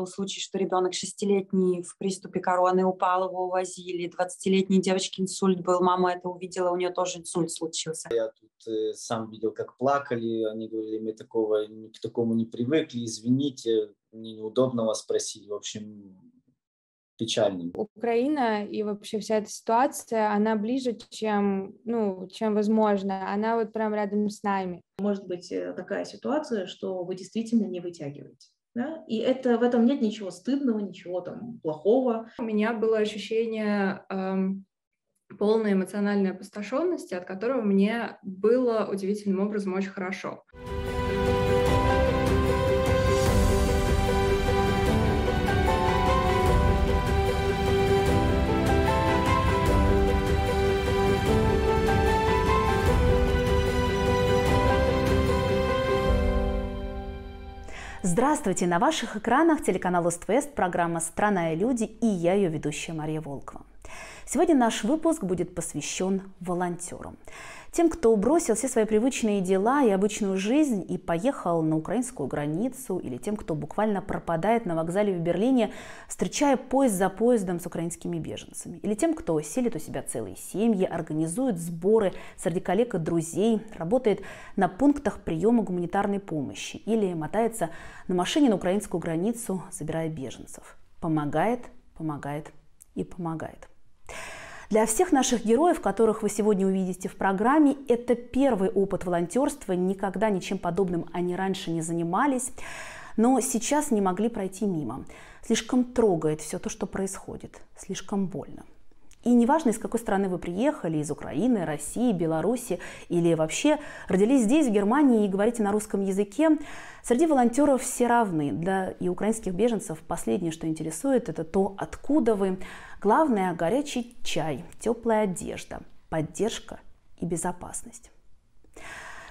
был случай, что ребенок шестилетний в приступе короны упал, его увозили, 20-летней девочке инсульт был, мама это увидела, у нее тоже инсульт случился. Я тут э, сам видел, как плакали, они говорили, мы такого, к такому не привыкли, извините, мне неудобно вас спросить, в общем, печальным. Украина и вообще вся эта ситуация, она ближе, чем, ну, чем возможно. Она вот прям рядом с нами. Может быть э, такая ситуация, что вы действительно не вытягиваете. Да? И это, в этом нет ничего стыдного, ничего там плохого. У меня было ощущение эм, полной эмоциональной опустошенности, от которого мне было удивительным образом очень хорошо. Здравствуйте! На ваших экранах телеканал СТВС, программа «Страна и люди» и я, ее ведущая Мария Волкова. Сегодня наш выпуск будет посвящен волонтерам. Тем, кто бросил все свои привычные дела и обычную жизнь и поехал на украинскую границу, или тем, кто буквально пропадает на вокзале в Берлине, встречая поезд за поездом с украинскими беженцами, или тем, кто селит у себя целые семьи, организует сборы среди коллег и друзей, работает на пунктах приема гуманитарной помощи или мотается на машине на украинскую границу, забирая беженцев. Помогает, помогает и помогает. Для всех наших героев, которых вы сегодня увидите в программе, это первый опыт волонтерства. Никогда ничем подобным они раньше не занимались, но сейчас не могли пройти мимо. Слишком трогает все то, что происходит, слишком больно. И неважно, из какой страны вы приехали, из Украины, России, Беларуси или вообще родились здесь, в Германии, и говорите на русском языке, среди волонтеров все равны. Для и украинских беженцев последнее, что интересует, это то, откуда вы, Главное – горячий чай, теплая одежда, поддержка и безопасность.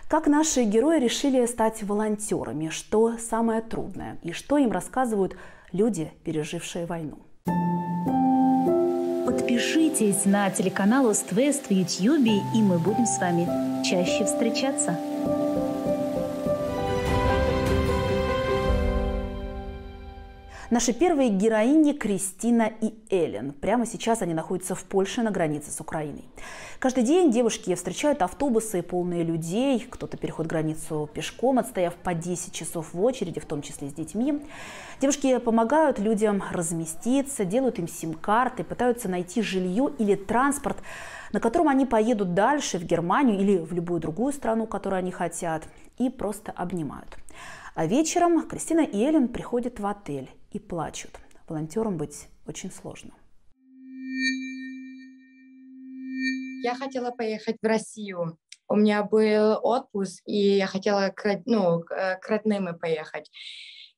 Как наши герои решили стать волонтерами, что самое трудное и что им рассказывают люди, пережившие войну. Подпишитесь на телеканал СТВС в YouTube, и мы будем с вами чаще встречаться. Наши первые героини Кристина и Эллен. Прямо сейчас они находятся в Польше на границе с Украиной. Каждый день девушки встречают автобусы, полные людей. Кто-то переходит границу пешком, отстояв по 10 часов в очереди, в том числе с детьми. Девушки помогают людям разместиться, делают им сим-карты, пытаются найти жилье или транспорт, на котором они поедут дальше в Германию или в любую другую страну, которую они хотят, и просто обнимают. А вечером Кристина и Эллен приходят в отель и плачут. Волонтером быть очень сложно. Я хотела поехать в Россию. У меня был отпуск, и я хотела к, ну, к родным поехать.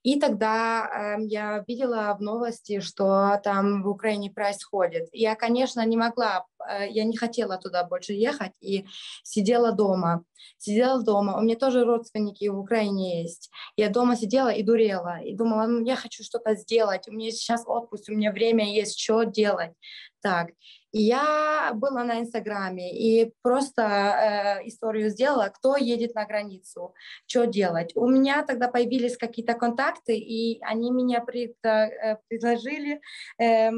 И тогда э, я видела в новости, что там в Украине происходит. Я, конечно, не могла, э, я не хотела туда больше ехать и сидела дома. Сидела дома. У меня тоже родственники в Украине есть. Я дома сидела и дурела. И думала, ну, я хочу что-то сделать. У меня сейчас отпуск, у меня время есть, что делать. Так. Я была на Инстаграме и просто э, историю сделала, кто едет на границу, что делать. У меня тогда появились какие-то контакты, и они меня пред, э, предложили э, э,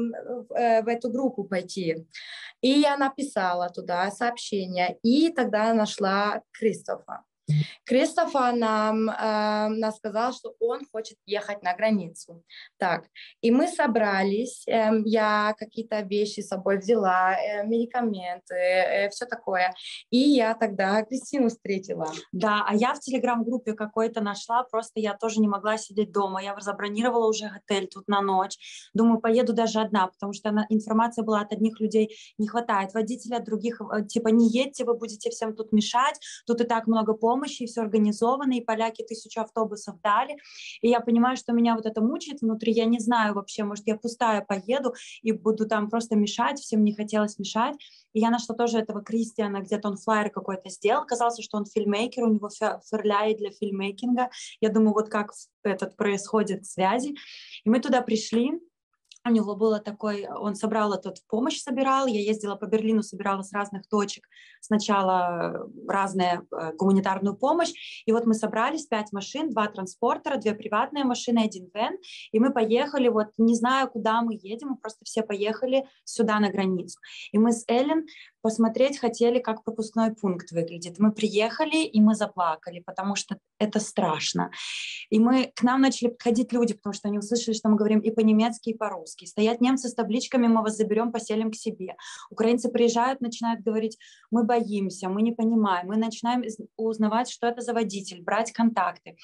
в эту группу пойти. И я написала туда сообщение, и тогда нашла Кристофа. Кристофа нам, э, нам сказал, что он хочет ехать на границу. Так, и мы собрались, э, я какие-то вещи с собой взяла, э, медикаменты, э, все такое. И я тогда Кристину встретила. Да, а я в телеграм-группе какой-то нашла, просто я тоже не могла сидеть дома. Я забронировала уже отель тут на ночь. Думаю, поеду даже одна, потому что она, информация была от одних людей не хватает. Водителя от других, э, типа, не едьте, вы будете всем тут мешать, тут и так много помощи помощи, все организовано, и поляки тысячу автобусов дали. И я понимаю, что меня вот это мучает внутри. Я не знаю вообще, может, я пустая поеду и буду там просто мешать, всем не хотелось мешать. И я нашла тоже этого Кристиана, где-то он флайер какой-то сделал. Оказалось, что он фильмейкер, у него ферляет для фильмейкинга. Я думаю, вот как этот происходит связи. И мы туда пришли, него было такой, он собрал этот помощь, собирал, я ездила по Берлину, собирала с разных точек сначала разную э, гуманитарную помощь, и вот мы собрались, пять машин, два транспортера, две приватные машины, один вен, и мы поехали, вот не знаю, куда мы едем, мы просто все поехали сюда на границу. И мы с Эллен посмотреть хотели, как пропускной пункт выглядит. Мы приехали, и мы заплакали, потому что это страшно. И мы, к нам начали подходить люди, потому что они услышали, что мы говорим и по-немецки, и по-русски. Стоят немцы с табличками, мы вас заберем, поселим к себе. Украинцы приезжают, начинают говорить, мы боимся, мы не понимаем. Мы начинаем узнавать, что это за водитель, брать контакты,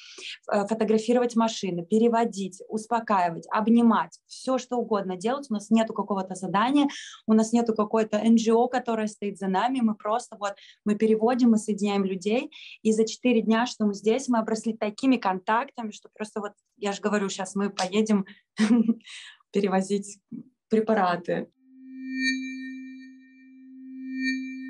э, фотографировать машины, переводить, успокаивать, обнимать, все что угодно делать. У нас нету какого-то задания, у нас нету какой-то НГО, которое стоит за нами, мы просто вот, мы переводим, мы соединяем людей, и за четыре дня, что мы здесь, мы обросли такими контактами, что просто вот, я же говорю, сейчас мы поедем перевозить препараты.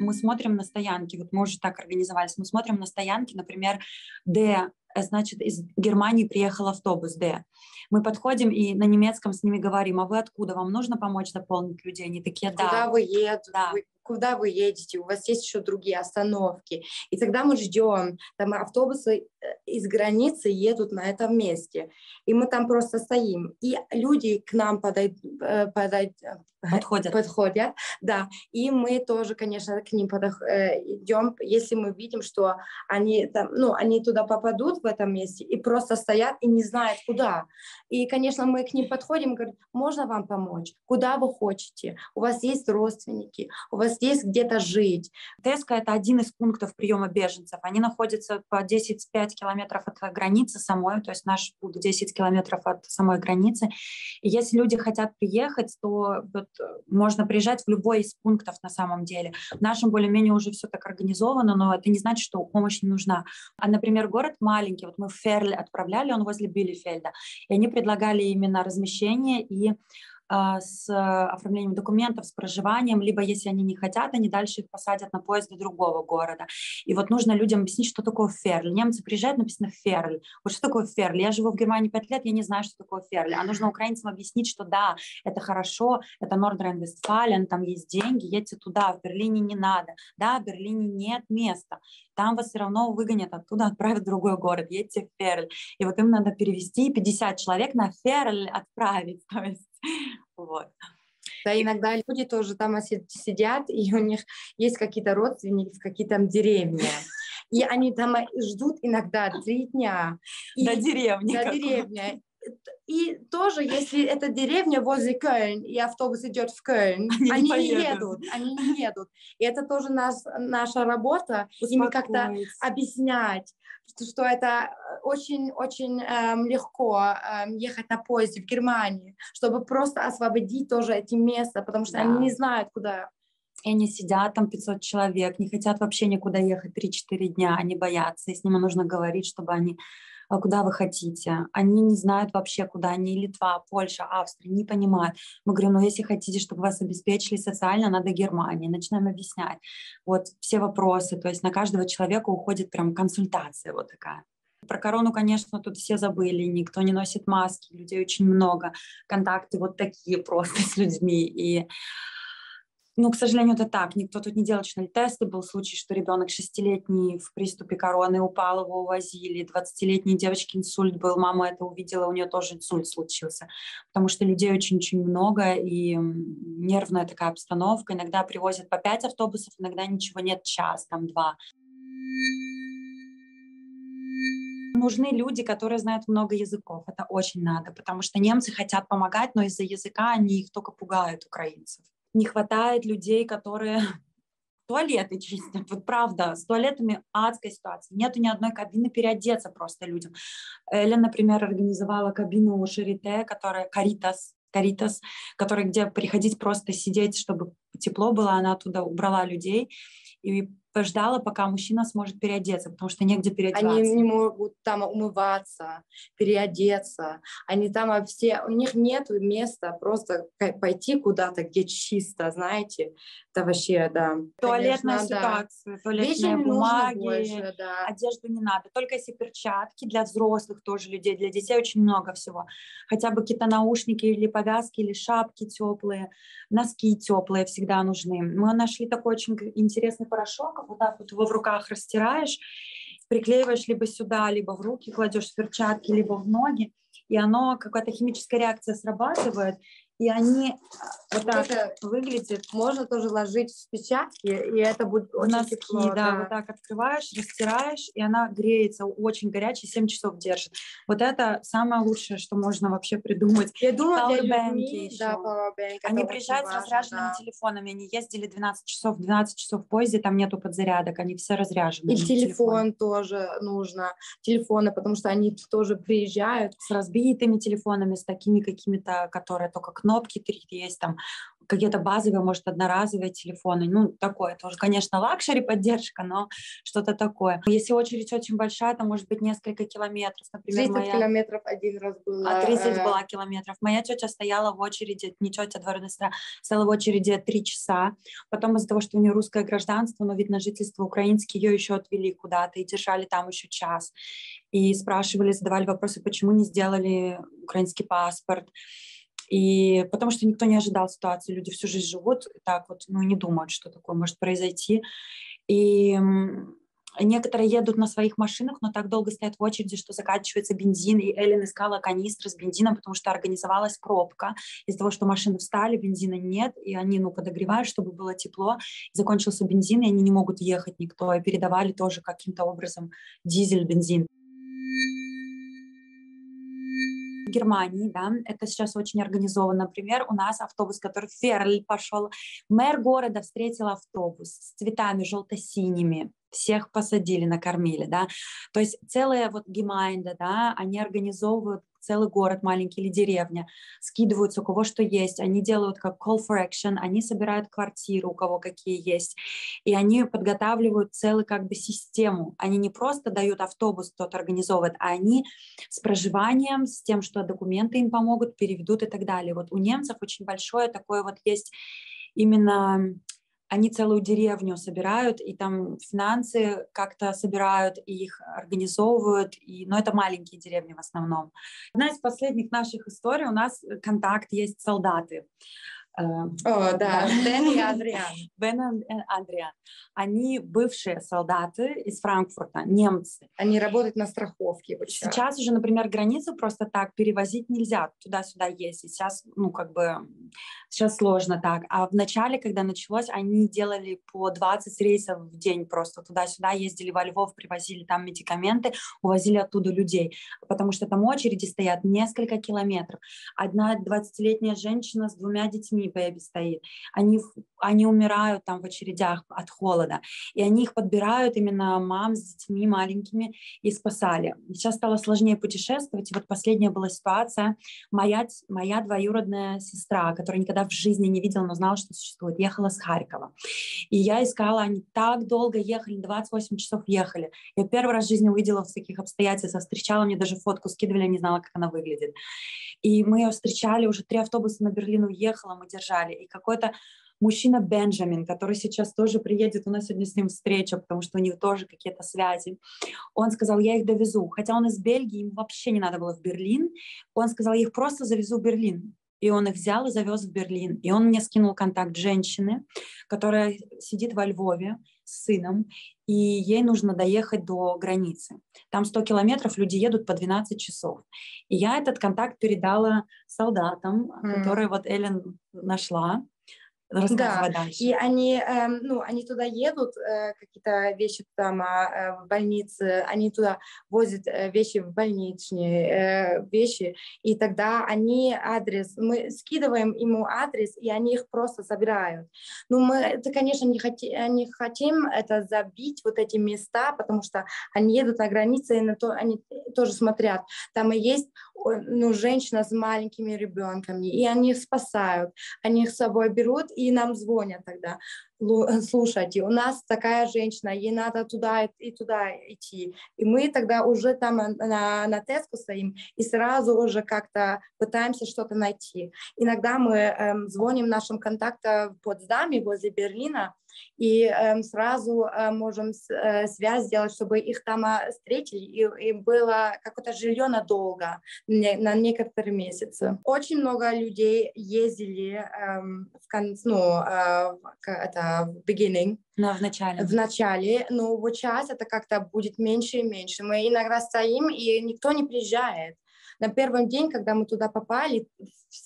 Мы смотрим на стоянки, вот мы уже так организовались, мы смотрим на стоянки, например, Д Э, значит, из Германии приехал автобус Д. Мы подходим и на немецком с ними говорим, а вы откуда? Вам нужно помочь заполнить людей? Они такие, да. Куда вы едете? Да. Вы, куда вы едете? У вас есть еще другие остановки. И тогда мы ждем. Там автобусы э, из границы едут на этом месте. И мы там просто стоим. И люди к нам подойдут, э, подойдут подходят. подходят, да, и мы тоже, конечно, к ним подох... идем, если мы видим, что они там, ну, они туда попадут в этом месте и просто стоят и не знают куда. И, конечно, мы к ним подходим и говорим, можно вам помочь? Куда вы хотите? У вас есть родственники, у вас есть где-то жить. Теска — это один из пунктов приема беженцев. Они находятся по 10-5 километров от границы самой, то есть наш путь 10 километров от самой границы. И если люди хотят приехать, то вот можно приезжать в любой из пунктов на самом деле. В нашем более-менее уже все так организовано, но это не значит, что помощь не нужна. А, например, город маленький, вот мы в Ферль отправляли, он возле Билефельда, и они предлагали именно размещение и с оформлением документов, с проживанием, либо если они не хотят, они дальше их посадят на поезд до другого города. И вот нужно людям объяснить, что такое ферль. Немцы приезжают, написано ферль. Вот что такое ферль? Я живу в Германии пять лет, я не знаю, что такое ферль. А нужно украинцам объяснить, что да, это хорошо, это Нордрен-Вестфален, там есть деньги, едьте туда, в Берлине не надо. Да, в Берлине нет места там вас все равно выгонят оттуда, отправят в другой город, едьте в Ферль. И вот им надо перевести 50 человек на Ферль отправить. То есть вот. Да, иногда люди тоже там сидят, и у них есть какие-то родственники в какие-то там деревни. И они там ждут иногда три дня. И, до деревни. До деревни. И тоже, если это деревня возле Кöln, и автобус идет в Кöln, они, они не, едут, они не едут. И это тоже нас, наша работа, ими как-то объяснять, что, что это очень-очень эм, легко эм, ехать на поезде в Германии, чтобы просто освободить тоже эти места, потому что да. они не знают, куда. И они сидят там 500 человек, не хотят вообще никуда ехать 3-4 дня, они боятся, и с ними нужно говорить, чтобы они куда вы хотите. Они не знают вообще, куда они, Литва, Польша, Австрия, не понимают. Мы говорим, ну если хотите, чтобы вас обеспечили социально, надо Германии. Начинаем объяснять. Вот все вопросы, то есть на каждого человека уходит прям консультация вот такая. Про корону, конечно, тут все забыли, никто не носит маски, людей очень много, контакты вот такие просто с людьми. И ну, к сожалению, это так. Никто тут не делал тесты. Был случай, что ребенок шестилетний в приступе короны упал, его увозили. 20-летней девочке инсульт был. Мама это увидела, у нее тоже инсульт случился. Потому что людей очень-очень много, и нервная такая обстановка. Иногда привозят по пять автобусов, иногда ничего нет, час, там два. Нужны люди, которые знают много языков. Это очень надо, потому что немцы хотят помогать, но из-за языка они их только пугают, украинцев не хватает людей, которые туалеты чистят. Вот правда, с туалетами адская ситуация. Нету ни одной кабины переодеться просто людям. Эля, например, организовала кабину у Шарите, которая Каритас, Каритас, которая где приходить просто сидеть, чтобы тепло было, она оттуда убрала людей. И ждала, пока мужчина сможет переодеться, потому что негде переодеваться. Они не могут там умываться, переодеться. Они там все, у них нет места просто пойти куда-то, где чисто, знаете. Это вообще, да. Туалетная конечно, ситуация, да. туалетные бумаги, больше, да. одежду не надо. Только если перчатки для взрослых тоже людей, для детей очень много всего. Хотя бы какие-то наушники или повязки, или шапки теплые, носки теплые всегда нужны. Мы нашли такой очень интересный порошок, вот так вот его в руках растираешь, приклеиваешь либо сюда, либо в руки кладешь в перчатки, либо в ноги, и оно, какая-то химическая реакция срабатывает, и они а, вот так это выглядят. Можно тоже ложить в печатки, и это будет очень носки, тепло. Да, да, вот так открываешь, растираешь, и она греется, очень горячая, 7 часов держит. Вот это самое лучшее, что можно вообще придумать. Я думаю, для людьми, еще. да, powerbank, Они приезжают важно, с разряженными да. телефонами, они ездили 12 часов, 12 часов в поезде, там нету подзарядок, они все разряжены. И телефон тоже нужно, телефоны, потому что они тоже приезжают. С разбитыми телефонами, с такими какими-то, которые только кнопки кнопки три есть, там какие-то базовые, может, одноразовые телефоны. Ну, такое тоже, конечно, luxury поддержка, но что-то такое. Если очередь очень большая, то может быть несколько километров. Например, 30 моя... километров один раз было. А 30 э... была километров. Моя тетя стояла в очереди, не тетя, а двоюродная сестра, стояла в очереди три часа. Потом из-за того, что у нее русское гражданство, но вид на жительство украинский, ее еще отвели куда-то и держали там еще час. И спрашивали, задавали вопросы, почему не сделали украинский паспорт. И потому что никто не ожидал ситуации, люди всю жизнь живут так вот, ну, не думают, что такое может произойти. И Некоторые едут на своих машинах, но так долго стоят в очереди, что заканчивается бензин, и Эллен искала канистры с бензином, потому что организовалась пробка из-за того, что машины встали, бензина нет, и они, ну, подогревают, чтобы было тепло. Закончился бензин, и они не могут ехать никто, и передавали тоже каким-то образом дизель, бензин. Германии, да, это сейчас очень организовано. Например, у нас автобус, который в Ферль пошел, мэр города встретил автобус с цветами желто-синими, всех посадили, накормили, да, то есть целая вот гемайнда, да, они организовывают целый город маленький или деревня, скидываются у кого что есть, они делают как call for action, они собирают квартиры, у кого какие есть, и они подготавливают целую как бы систему. Они не просто дают автобус, кто-то организовывает, а они с проживанием, с тем, что документы им помогут, переведут и так далее. Вот у немцев очень большое такое вот есть именно они целую деревню собирают, и там финансы как-то собирают, и их организовывают, и, но это маленькие деревни в основном. Одна из последних наших историй, у нас контакт есть солдаты. Э, О, да, Бен и Адриан. Бен и Адриан. Они бывшие солдаты из Франкфурта, немцы. Они работают на страховке. Сейчас уже, например, границу просто так перевозить нельзя, туда-сюда ездить. Сейчас, ну, как бы, сейчас сложно так. А в начале, когда началось, они делали по 20 рейсов в день просто туда-сюда, ездили во Львов, привозили там медикаменты, увозили оттуда людей, потому что там очереди стоят несколько километров. Одна 20-летняя женщина с двумя детьми бэби стоит, они, они умирают там в очередях от холода, и они их подбирают именно мам с детьми маленькими и спасали. Сейчас стало сложнее путешествовать, и вот последняя была ситуация, моя, моя двоюродная сестра, которая никогда в жизни не видела, но знала, что существует, ехала с Харькова, и я искала, они так долго ехали, 28 часов ехали, я первый раз в жизни увидела в таких обстоятельствах, встречала, мне даже фотку скидывали, не знала, как она выглядит. И мы ее встречали, уже три автобуса на Берлин уехала, мы держали. И какой-то мужчина Бенджамин, который сейчас тоже приедет, у нас сегодня с ним встреча, потому что у него тоже какие-то связи. Он сказал, я их довезу. Хотя он из Бельгии, ему вообще не надо было в Берлин. Он сказал, я их просто завезу в Берлин. И он их взял и завез в Берлин. И он мне скинул контакт женщины, которая сидит во Львове с сыном, и ей нужно доехать до границы. Там 100 километров, люди едут по 12 часов. И я этот контакт передала солдатам, mm. которые вот Эллен нашла. Да, дальше. и они, э, ну, они туда едут, э, какие-то вещи там э, в больнице, они туда возят э, вещи в больничные, вещи, и тогда они адрес, мы скидываем ему адрес, и они их просто забирают. Ну, мы, это, конечно, не, хоти, не хотим это забить, вот эти места, потому что они едут на границе, и на то, они тоже смотрят. Там и есть ну, женщина с маленькими ребенками, и они их спасают, они их с собой берут, и нам звонят тогда. Слушайте, у нас такая женщина, ей надо туда и туда идти. И мы тогда уже там на, на Теску стоим и сразу уже как-то пытаемся что-то найти. Иногда мы эм, звоним нашим контактам в Потсдаме возле Берлина, и э, сразу э, можем с, э, связь сделать, чтобы их там э, встретили, и, и было какое-то жилье надолго, не, на некоторые месяцы. Очень много людей ездили э, в конце, ну, э, это в beginning, но в начале. В начале, но вот сейчас это как-то будет меньше и меньше. Мы иногда стоим, и никто не приезжает. На первом день, когда мы туда попали,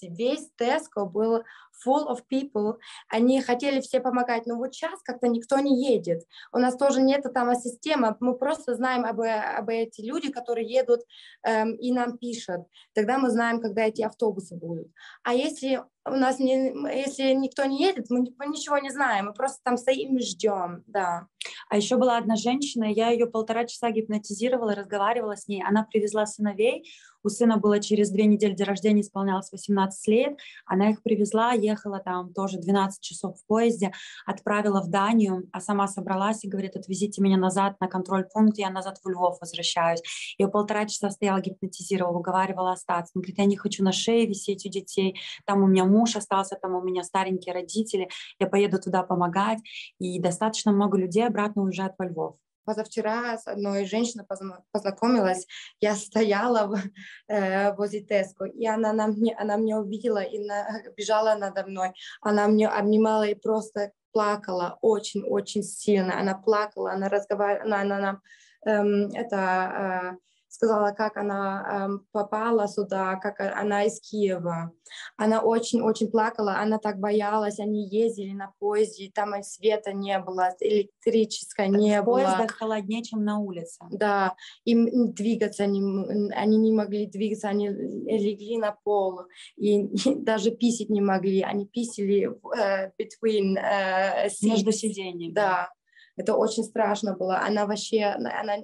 весь Теско был full of people. Они хотели все помогать, но вот сейчас как-то никто не едет. У нас тоже нет там системы, мы просто знаем об, об эти люди, которые едут эм, и нам пишут. Тогда мы знаем, когда эти автобусы будут. А если у нас не, если никто не едет, мы, мы ничего не знаем, мы просто там стоим и ждем, да. А еще была одна женщина, я ее полтора часа гипнотизировала, разговаривала с ней, она привезла сыновей, у сына было через две недели день рождения, исполнялось 18 лет, она их привезла, ехала там тоже 12 часов в поезде, отправила в Данию, а сама собралась и говорит, отвезите меня назад на контроль-пункт, я назад в Львов возвращаюсь. Я полтора часа стояла, гипнотизировала, уговаривала остаться. Она говорит, я не хочу на шее висеть у детей, там у меня муж остался, там у меня старенькие родители, я поеду туда помогать. И достаточно много людей обратно уезжают во Львов позавчера с одной женщиной познакомилась, я стояла в, э, возле Теско, и она, на мне, она меня увидела и на, бежала надо мной, она мне обнимала и просто плакала очень-очень сильно, она плакала, она разговаривала, она, она, она эм, это... Э, сказала, как она э, попала сюда, как она из Киева. Она очень-очень плакала, она так боялась, они ездили на поезде, там и света не было, электрического не в было. В поездах холоднее, чем на улице. Да, им двигаться, они, они не могли двигаться, они легли на пол, и, даже писать не могли, они писали uh, between uh, Между сиденьями. Да. Это очень страшно было. Она вообще, она,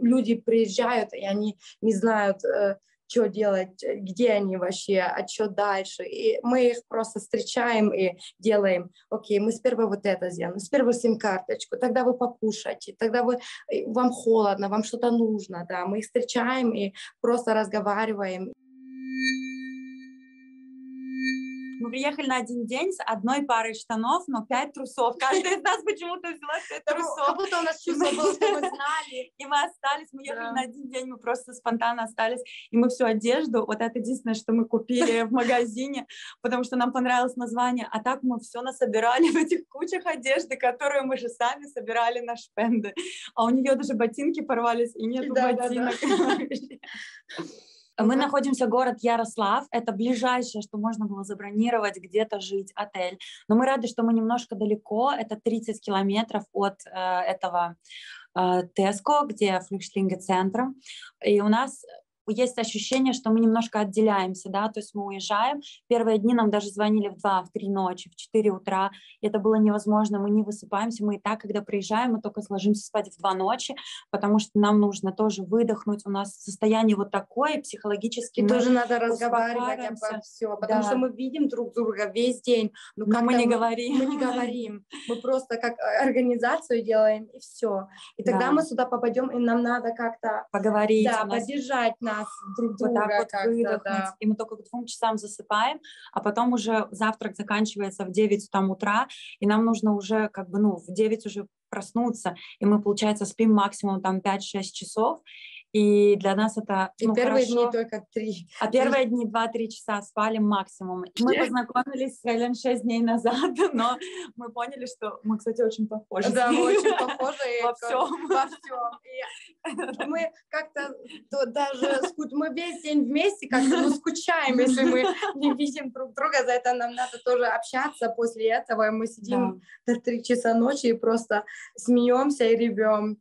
люди приезжают, и они не знают, э, что делать, где они вообще, а что дальше. И мы их просто встречаем и делаем, окей, мы сперва вот это сделаем, сперва сим-карточку, тогда вы покушайте, тогда вы, э, вам холодно, вам что-то нужно, да, мы их встречаем и просто разговариваем. Мы приехали на один день с одной парой штанов, но пять трусов. Каждая из нас почему-то взяла пять трусов. Как будто у нас чувство было, что мы знали. И мы остались, мы ехали на один день, мы просто спонтанно остались. И мы всю одежду, вот это единственное, что мы купили в магазине, потому что нам понравилось название. А так мы все насобирали в этих кучах одежды, которую мы же сами собирали на шпенды. А у нее даже ботинки порвались, и нету ботинок. Мы находимся город Ярослав. Это ближайшее, что можно было забронировать, где-то жить, отель. Но мы рады, что мы немножко далеко. Это 30 километров от э, этого э, Теско, где флюхтлинге-центр. И у нас есть ощущение, что мы немножко отделяемся, да, то есть мы уезжаем. Первые дни нам даже звонили в 2, в 3 ночи, в 4 утра. И это было невозможно, мы не высыпаемся. Мы и так, когда приезжаем, мы только ложимся спать в 2 ночи, потому что нам нужно тоже выдохнуть. У нас состояние вот такое психологически. И тоже надо разговаривать обо все, потому да. что мы видим друг друга весь день. Но, но мы не мы, говорим. Мы не говорим. Мы просто как организацию делаем, и все. И тогда да. мы сюда попадем, и нам надо как-то... Поговорить. Да, поддержать нас нас друг друга. Вот так вот выдохнуть. Да. И мы только к двум часам засыпаем, а потом уже завтрак заканчивается в 9 там, утра, и нам нужно уже как бы, ну, в 9 уже проснуться, и мы, получается, спим максимум там 5-6 часов, и для нас это И ну, первые хорошо. дни только три. А первые дни два-три часа спали максимум. Мы познакомились с Хелен шесть дней назад, но мы поняли, что мы, кстати, очень похожи. Да, мы очень похожи. Во всем. Во всем. Мы как-то даже, мы весь день вместе как-то ну, скучаем, если мы не видим друг друга. За это нам надо тоже общаться после этого. Мы сидим до три часа ночи и просто смеемся и ревем.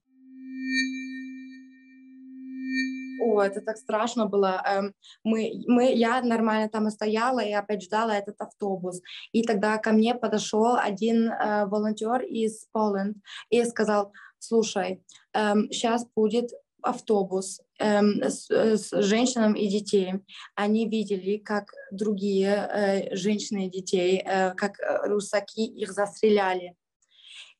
О, это так страшно было. Эм, мы, мы, я нормально там стояла и опять ждала этот автобус. И тогда ко мне подошел один э, волонтер из Поленд и сказал, слушай, эм, сейчас будет автобус эм, с, с женщинами и детей. Они видели, как другие э, женщины и детей, э, как э, русаки их застреляли.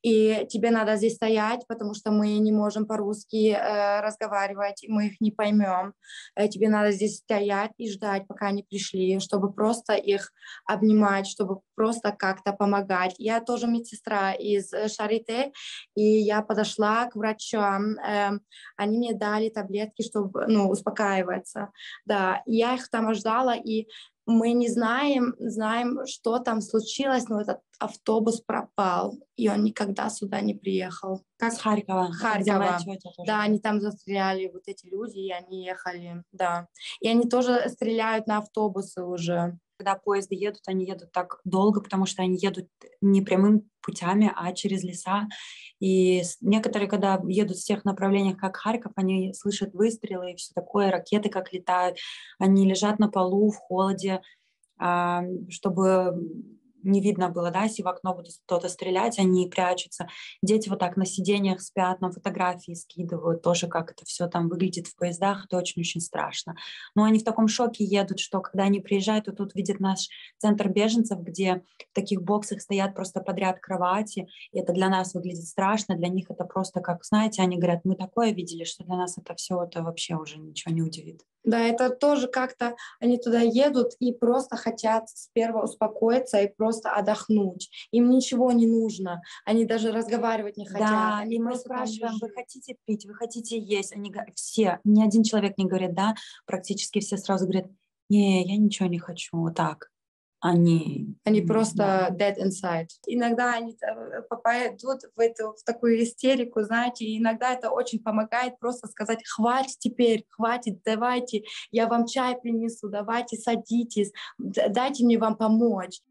И тебе надо здесь стоять, потому что мы не можем по-русски э, разговаривать, мы их не поймем. Э, тебе надо здесь стоять и ждать, пока они пришли, чтобы просто их обнимать, чтобы просто как-то помогать. Я тоже медсестра из э, Шарите, и я подошла к врачам, э, они мне дали таблетки, чтобы ну, успокаиваться. Да, я их там ждала, и мы не знаем, знаем, что там случилось, но этот автобус пропал, и он никогда сюда не приехал. Как с Харькова. Харькова. Да, они там застреляли, вот эти люди, и они ехали, да. И они тоже стреляют на автобусы уже. Когда поезды едут, они едут так долго, потому что они едут не прямым путями, а через леса. И некоторые, когда едут в тех направлениях, как Харьков, они слышат выстрелы и все такое, ракеты как летают. Они лежат на полу в холоде, а, чтобы не видно было, да, если в окно будет кто-то стрелять, они прячутся. Дети вот так на сиденьях спят, на фотографии скидывают, тоже как это все там выглядит в поездах, это очень-очень страшно. Но они в таком шоке едут, что когда они приезжают, то тут видят наш центр беженцев, где в таких боксах стоят просто подряд кровати, и это для нас выглядит страшно, для них это просто как, знаете, они говорят, мы такое видели, что для нас это все, это вообще уже ничего не удивит. Да, это тоже как-то они туда едут и просто хотят сперва успокоиться и просто отдохнуть. Им ничего не нужно, они даже разговаривать не хотят. Да, они и мы спрашиваем, вы хотите пить, вы хотите есть? Они все, ни один человек не говорит, да, практически все сразу говорят, не, я ничего не хочу, вот так они... Они просто dead inside. Иногда они э, попадают в, эту, в такую истерику, знаете, и иногда это очень помогает просто сказать, хватит теперь, хватит, давайте, я вам чай принесу, давайте садитесь, дайте мне вам помочь.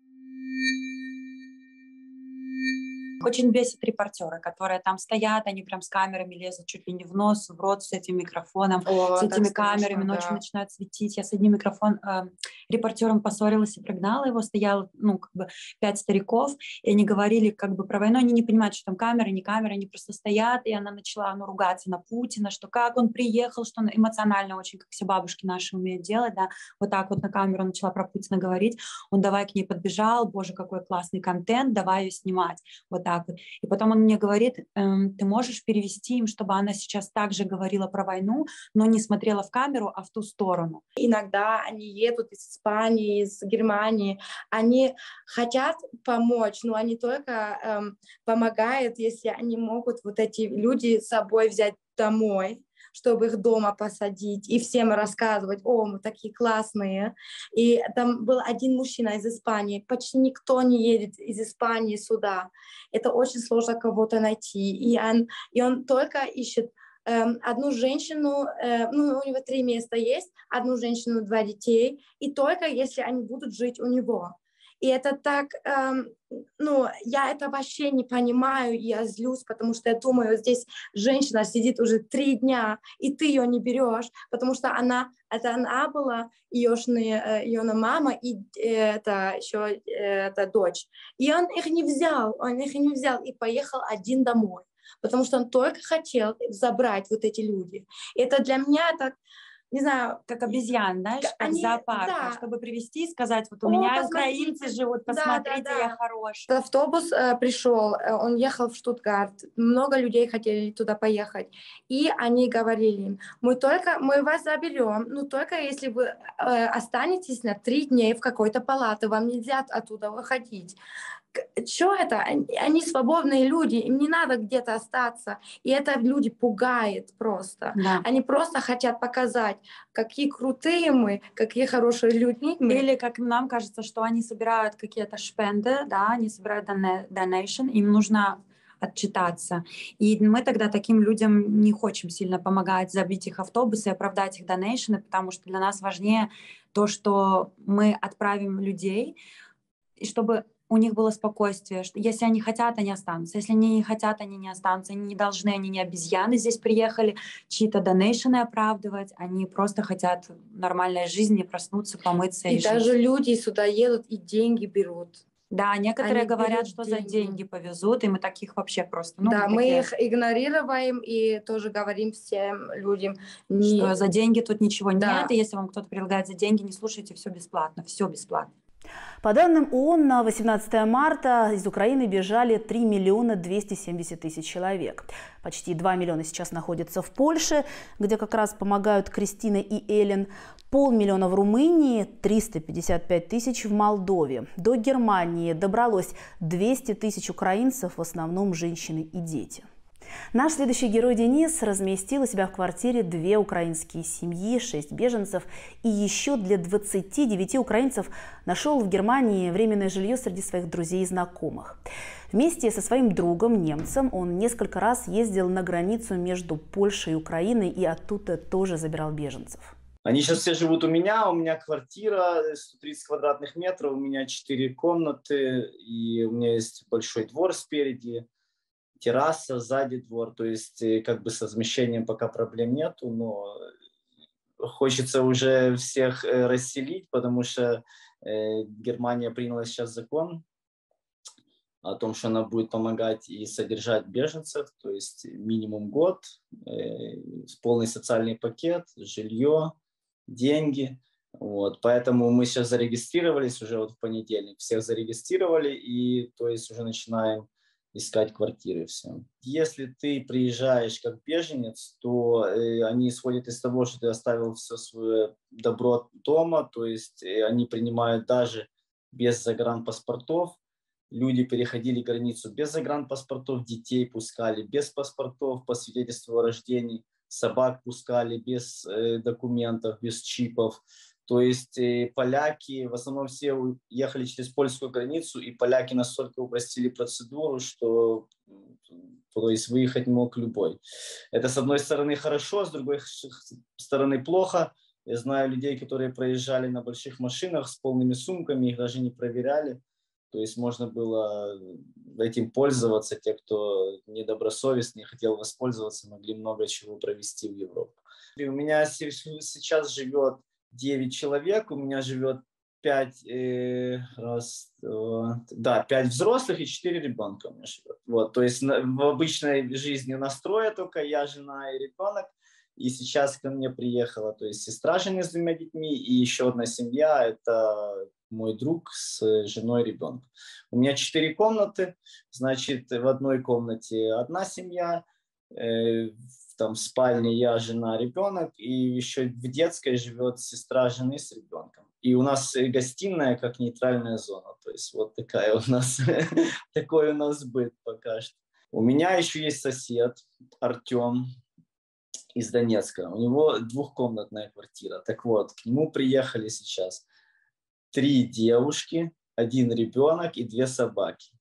Очень бесит репортеры, которые там стоят, они прям с камерами лезут чуть ли не в нос, в рот с этим микрофоном, О, с этими камерами, страшно, ночью да. начинают светить. Я с одним микрофон э, репортером поссорилась и прогнала его, стояло, ну, как бы пять стариков, и они говорили как бы про войну, они не понимают, что там камеры, не камеры, они просто стоят, и она начала, ну, ругаться на Путина, что как он приехал, что он эмоционально очень, как все бабушки наши умеют делать, да, вот так вот на камеру начала про Путина говорить, он давай к ней подбежал, боже, какой классный контент, давай ее снимать, вот так. И потом он мне говорит, эм, ты можешь перевести им, чтобы она сейчас также говорила про войну, но не смотрела в камеру, а в ту сторону. Иногда они едут из Испании, из Германии, они хотят помочь, но они только эм, помогают, если они могут вот эти люди с собой взять домой, чтобы их дома посадить и всем рассказывать, о, мы такие классные. И там был один мужчина из Испании, почти никто не едет из Испании сюда. Это очень сложно кого-то найти. И он, и он только ищет эм, одну женщину, э, ну, у него три места есть, одну женщину, два детей, и только если они будут жить у него. И это так, эм, ну, я это вообще не понимаю, я злюсь, потому что я думаю, здесь женщина сидит уже три дня, и ты ее не берешь, потому что она, это она была, ее, э, ее мама, и э, это еще э, это дочь. И он их не взял, он их не взял, и поехал один домой, потому что он только хотел забрать вот эти люди. Это для меня так, не знаю, как обезьян, знаешь, как они, зоопарк, да. чтобы привести и сказать, вот у О, меня украинцы живут, посмотрите, да, да, да. я хороший. Автобус э, пришел, э, он ехал в Штутгарт, много людей хотели туда поехать, и они говорили, мы только, мы вас заберем, но только если вы э, останетесь на три дня в какой-то палате, вам нельзя оттуда выходить что это? Они свободные люди, им не надо где-то остаться. И это люди пугает просто. Да. Они просто хотят показать, какие крутые мы, какие хорошие люди мы. Или как нам кажется, что они собирают какие-то шпенды, да, они собирают donation, им нужно отчитаться. И мы тогда таким людям не хотим сильно помогать забить их автобусы оправдать их донейшены, потому что для нас важнее то, что мы отправим людей, и чтобы у них было спокойствие, что если они хотят, они останутся. Если они не хотят, они не останутся. Они не должны, они не обезьяны здесь приехали, чьи-то донейшены оправдывать. Они просто хотят нормальной жизни, проснуться, помыться. И, и даже жить. люди сюда едут и деньги берут. Да, некоторые Они говорят, что деньги. за деньги повезут, и мы таких вообще просто... Ну, да, мы такие... их игнорируем и тоже говорим всем людям... Не... Что за деньги тут ничего да. нет, и если вам кто-то предлагает за деньги, не слушайте, все бесплатно, все бесплатно. По данным ООН, на 18 марта из Украины бежали 3 миллиона 270 тысяч человек. Почти 2 миллиона сейчас находятся в Польше, где как раз помогают Кристина и Эллен. Полмиллиона в Румынии, 355 тысяч в Молдове. До Германии добралось 200 тысяч украинцев, в основном женщины и дети. Наш следующий герой Денис разместил у себя в квартире две украинские семьи, шесть беженцев и еще для 29 украинцев нашел в Германии временное жилье среди своих друзей и знакомых. Вместе со своим другом, немцем, он несколько раз ездил на границу между Польшей и Украиной и оттуда тоже забирал беженцев. Они сейчас все живут у меня, у меня квартира 130 квадратных метров, у меня 4 комнаты, и у меня есть большой двор спереди, терраса, сзади двор, то есть э, как бы с размещением пока проблем нету, но хочется уже всех э, расселить, потому что э, Германия приняла сейчас закон о том, что она будет помогать и содержать беженцев, то есть минимум год, полный социальный пакет, жилье, деньги. Вот, поэтому мы сейчас зарегистрировались уже вот в понедельник, всех зарегистрировали и то есть уже начинаем искать квартиры всем. Если ты приезжаешь как беженец, то э, они исходят из того, что ты оставил все свое добро дома, то есть э, они принимают даже без загранпаспортов. Люди переходили границу без загранпаспортов, детей пускали без паспортов по свидетельству о рождении, собак пускали без э, документов, без чипов. То есть э, поляки, в основном все ехали через польскую границу, и поляки настолько упростили процедуру, что то есть выехать мог любой. Это с одной стороны хорошо, с другой стороны плохо. Я знаю людей, которые проезжали на больших машинах с полными сумками, их даже не проверяли. То есть можно было этим пользоваться. Те, кто недобросовестный, хотел воспользоваться, могли много чего провести в Европу. И у меня сейчас живет 9 человек, у меня живет 5, э, раз, э, да, 5 взрослых и 4 ребенка у меня живет. Вот, то есть в обычной жизни настроя только я, жена и ребенок. И сейчас ко мне приехала, то есть сестра жены с двумя детьми и еще одна семья, это мой друг с женой ребенком. У меня четыре комнаты, значит, в одной комнате одна семья, э, там в спальне я, жена, ребенок, и еще в детской живет сестра жены с ребенком. И у нас гостиная как нейтральная зона, то есть вот такая у нас, такой у нас быт пока что. У меня еще есть сосед Артем из Донецка. У него двухкомнатная квартира. Так вот, к нему приехали сейчас три девушки, один ребенок и две собаки.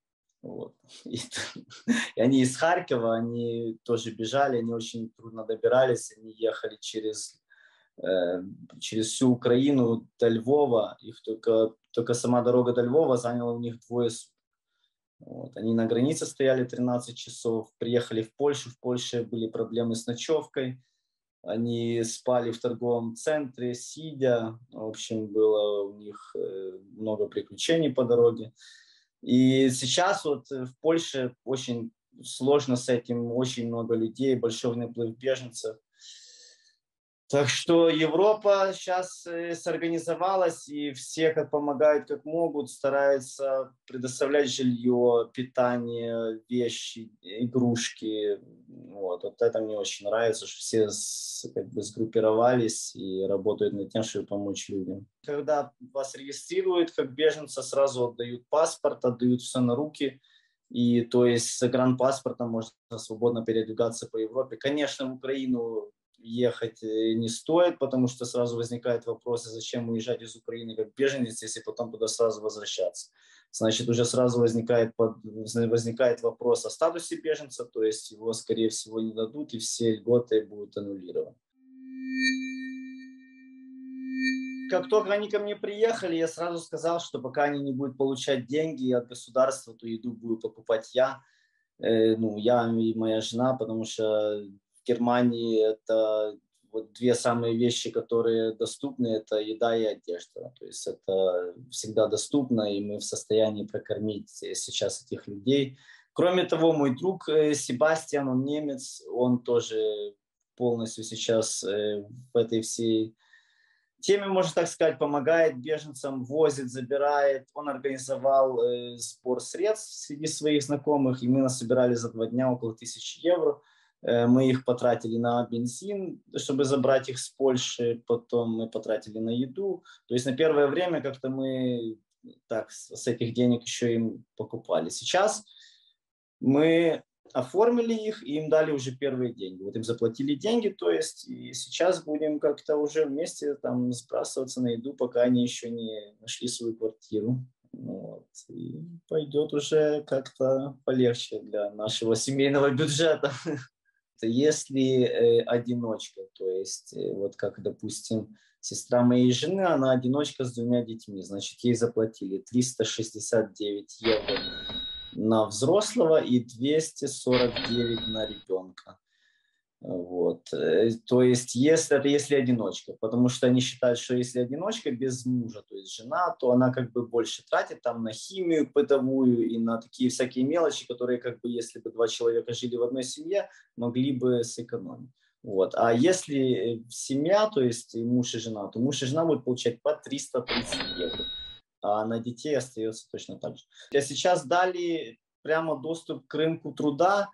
Вот. И, и они из Харькова, они тоже бежали, они очень трудно добирались, они ехали через, э, через всю Украину до Львова, их только, только сама дорога до Львова заняла у них двое суток. Вот. Они на границе стояли 13 часов, приехали в Польшу, в Польше были проблемы с ночевкой, они спали в торговом центре, сидя, в общем, было у них э, много приключений по дороге. И сейчас вот в Польше очень сложно с этим, очень много людей, большой наплыв беженцев. Так что Европа сейчас э, сорганизовалась, и все как помогают, как могут, стараются предоставлять жилье, питание, вещи, игрушки. Вот, вот это мне очень нравится, что все как бы сгруппировались и работают над тем, чтобы помочь людям. Когда вас регистрируют как беженца, сразу отдают паспорт, отдают все на руки. И то есть с загранпаспортом можно свободно передвигаться по Европе. Конечно, в Украину ехать э, не стоит, потому что сразу возникает вопрос, а зачем уезжать из Украины как беженец, если потом туда сразу возвращаться. Значит, уже сразу возникает, возникает вопрос о статусе беженца, то есть его, скорее всего, не дадут, и все льготы будут аннулированы. Как только они ко мне приехали, я сразу сказал, что пока они не будут получать деньги от государства, то еду буду покупать я, э, ну, я и моя жена, потому что Германии это вот две самые вещи, которые доступны, это еда и одежда. То есть это всегда доступно, и мы в состоянии прокормить сейчас этих людей. Кроме того, мой друг э, Себастьян, он немец, он тоже полностью сейчас э, в этой всей теме, можно так сказать, помогает беженцам, возит, забирает. Он организовал э, сбор средств среди своих знакомых, и мы насобирали за два дня около тысячи евро. Э, мы их потратили на бензин, чтобы забрать их с Польши, потом мы потратили на еду. То есть на первое время как-то мы так с этих денег еще им покупали. Сейчас мы оформили их, и им дали уже первые деньги. Вот им заплатили деньги, то есть, и сейчас будем как-то уже вместе там сбрасываться на еду, пока они еще не нашли свою квартиру. Вот. И пойдет уже как-то полегче для нашего семейного бюджета. Если э, одиночка, то есть э, вот как, допустим, сестра моей жены, она одиночка с двумя детьми, значит, ей заплатили 369 евро на взрослого и 249 на ребенка. Вот. Э, то есть, если это если одиночка, потому что они считают, что если одиночка без мужа, то есть жена, то она как бы больше тратит там на химию бытовую и на такие всякие мелочи, которые как бы если бы два человека жили в одной семье, могли бы сэкономить. Вот. А если семья, то есть муж и жена, то муж и жена будут получать по 330 евро а на детей остается точно так же. А сейчас дали прямо доступ к рынку труда.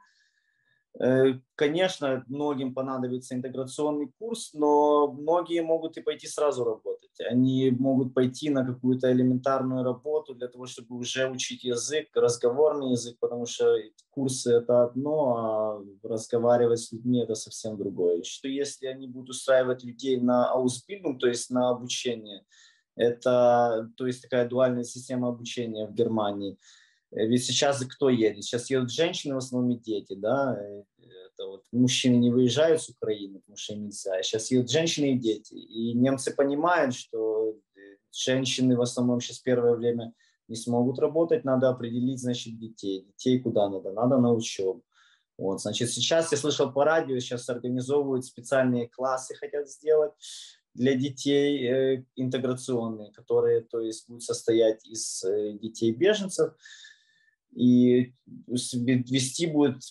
Э, конечно, многим понадобится интеграционный курс, но многие могут и пойти сразу работать. Они могут пойти на какую-то элементарную работу для того, чтобы уже учить язык, разговорный язык, потому что курсы – это одно, а разговаривать с людьми – это совсем другое. Что если они будут устраивать людей на аусбильдинг, то есть на обучение – это, то есть, такая дуальная система обучения в Германии. Э, ведь сейчас кто едет? Сейчас едут женщины, в основном и дети, да, это вот мужчины не выезжают с Украины, потому что нельзя. Сейчас едут женщины и дети. И немцы понимают, что э, женщины в основном сейчас первое время не смогут работать, надо определить, значит, детей. Детей куда надо? Надо на учебу. Вот, значит, сейчас я слышал по радио, сейчас организовывают специальные классы, хотят сделать для детей э, интеграционные, которые то есть, будут состоять из э, детей беженцев. И вести будут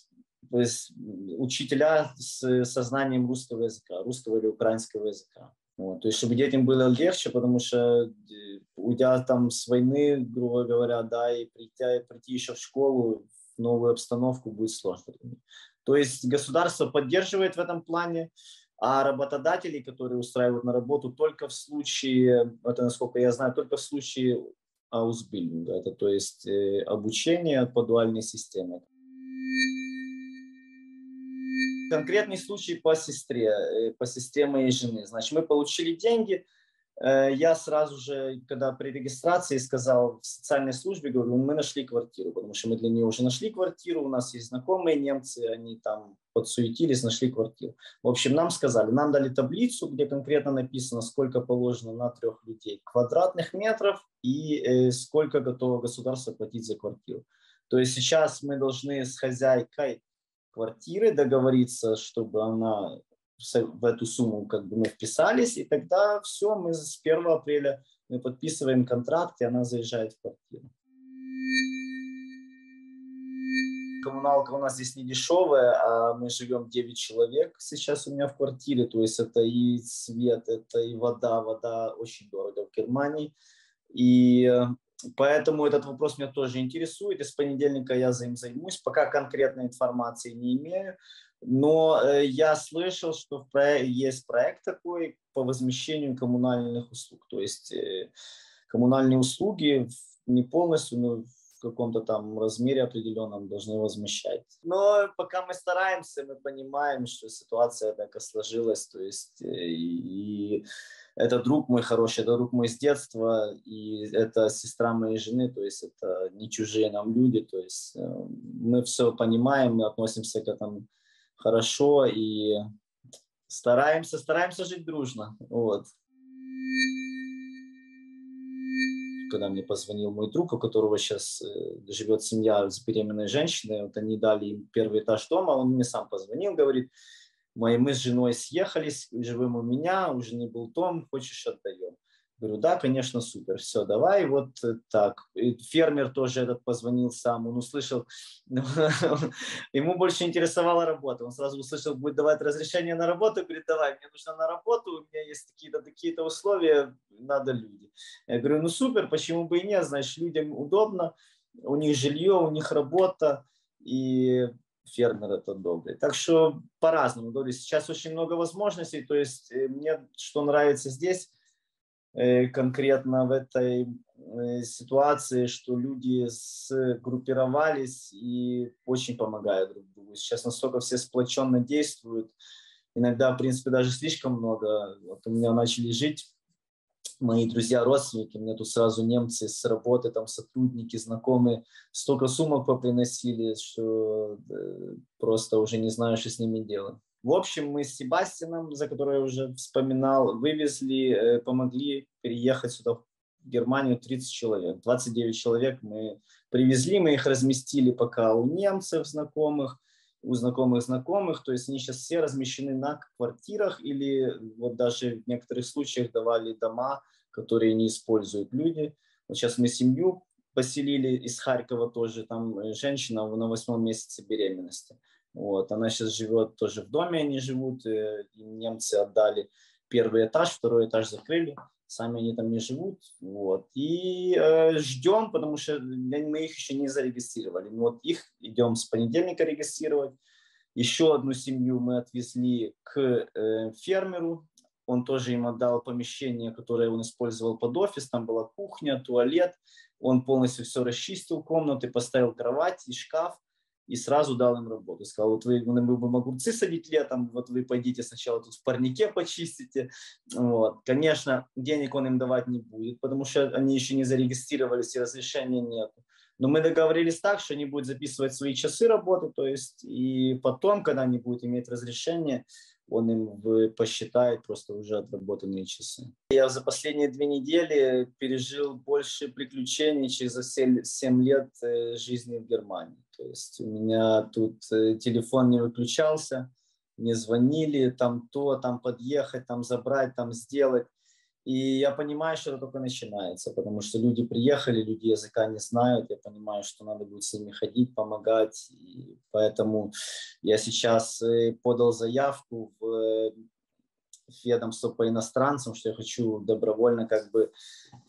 учителя с сознанием русского языка, русского или украинского языка. Вот, то есть, чтобы детям было легче, потому что, э, уйдя там с войны, грубо говоря, да, и прийти, прийти еще в школу, в новую обстановку будет сложно. То есть государство поддерживает в этом плане, а работодатели, которые устраивают на работу только в случае, это насколько я знаю, только в случае аусбильдинга, это то есть э, обучение по дуальной системе. Конкретный случай по сестре, э, по сестре моей жены. Значит, мы получили деньги, я сразу же, когда при регистрации сказал в социальной службе, говорю, мы нашли квартиру, потому что мы для нее уже нашли квартиру, у нас есть знакомые немцы, они там подсуетились, нашли квартиру. В общем, нам сказали, нам дали таблицу, где конкретно написано, сколько положено на трех людей квадратных метров и э, сколько готово государство платить за квартиру. То есть сейчас мы должны с хозяйкой квартиры договориться, чтобы она в эту сумму как бы мы вписались, и тогда все, мы с 1 апреля мы подписываем контракт, и она заезжает в квартиру. Коммуналка у нас здесь не дешевая, а мы живем 9 человек сейчас у меня в квартире, то есть это и свет, это и вода, вода очень дорого в Германии. И э, Поэтому этот вопрос меня тоже интересует, и с понедельника я за ним займусь. Пока конкретной информации не имею, но э, я слышал, что есть проект такой по возмещению коммунальных услуг. То есть э, коммунальные услуги не полностью, но в каком-то там размере определенном должны возмещать. Но пока мы стараемся, мы понимаем, что ситуация так сложилась. То есть э, и это друг мой хороший, это друг мой с детства, и это сестра моей жены, то есть это не чужие нам люди, то есть мы все понимаем, мы относимся к этому хорошо и стараемся, стараемся жить дружно. Вот. Когда мне позвонил мой друг, у которого сейчас э, живет семья с беременной женщиной, вот они дали им первый этаж дома, он мне сам позвонил, говорит, мы, мы с женой съехались, живем у меня, у жены был дом, хочешь отдаем. Говорю, да, конечно, супер, все, давай, вот так. И фермер тоже этот позвонил сам, он услышал, ему больше интересовала работа, он сразу услышал, будет давать разрешение на работу, говорит, давай, мне нужно на работу, у меня есть такие-то такие-то условия, надо люди. Я говорю, ну супер, почему бы и нет, значит, людям удобно, у них жилье, у них работа, и фермер это добрый. Так что по-разному. Говорю, сейчас очень много возможностей, то есть э, мне что нравится здесь, Э, конкретно в этой э, ситуации, что люди сгруппировались и очень помогают друг другу. Сейчас настолько все сплоченно действуют, иногда, в принципе, даже слишком много. Вот у меня начали жить мои друзья, родственники, мне тут сразу немцы с работы, там сотрудники, знакомые, столько сумок поприносили, что э, просто уже не знаю, что с ними делать. В общем, мы с Себастином, за которого я уже вспоминал, вывезли, э, помогли переехать сюда, в Германию, 30 человек. 29 человек мы привезли, мы их разместили пока у немцев знакомых, у знакомых знакомых, то есть они сейчас все размещены на квартирах или вот даже в некоторых случаях давали дома, которые не используют люди. Вот сейчас мы семью поселили из Харькова тоже, там э, женщина на восьмом месяце беременности. Вот, она сейчас живет тоже в доме, они живут, э, немцы отдали первый этаж, второй этаж закрыли, сами они там не живут, вот, и э, ждем, потому что мы их еще не зарегистрировали, вот их идем с понедельника регистрировать, еще одну семью мы отвезли к э, фермеру, он тоже им отдал помещение, которое он использовал под офис, там была кухня, туалет, он полностью все расчистил комнаты, поставил кровать и шкаф, и сразу дал им работу. Сказал, вот вы, мы будем огурцы садить летом, вот вы пойдите сначала тут в парнике почистите. Вот. Конечно, денег он им давать не будет, потому что они еще не зарегистрировались и разрешения нет. Но мы договорились так, что они будут записывать свои часы работы, то есть и потом, когда они будут иметь разрешение, он им посчитает просто уже отработанные часы. Я за последние две недели пережил больше приключений, чем за 7 лет э, жизни в Германии. То есть у меня тут э, телефон не выключался, мне звонили, там то, там подъехать, там забрать, там сделать. И я понимаю, что это только начинается, потому что люди приехали, люди языка не знают, я понимаю, что надо будет с ними ходить, помогать, и поэтому я сейчас э, подал заявку в ведомство по иностранцам, что я хочу добровольно как бы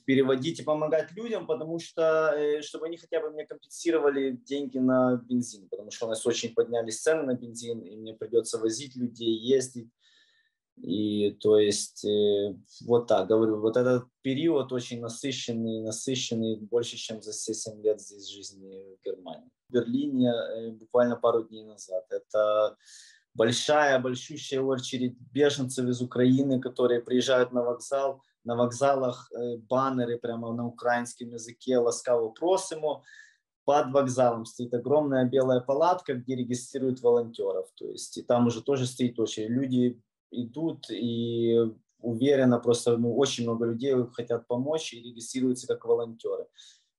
переводить и помогать людям, потому что, э, чтобы они хотя бы мне компенсировали деньги на бензин, потому что у нас очень поднялись цены на бензин, и мне придется возить людей, ездить, и то есть э, вот так говорю, вот этот период очень насыщенный, насыщенный больше, чем за все 7 лет здесь жизни в Германии. В Берлине э, буквально пару дней назад. Это большая, большущая очередь беженцев из Украины, которые приезжают на вокзал. На вокзалах э, баннеры прямо на украинском языке «Ласкаво просимо». Под вокзалом стоит огромная белая палатка, где регистрируют волонтеров. То есть и там уже тоже стоит очередь. Люди идут и уверенно просто ну, очень много людей хотят помочь и регистрируются как волонтеры.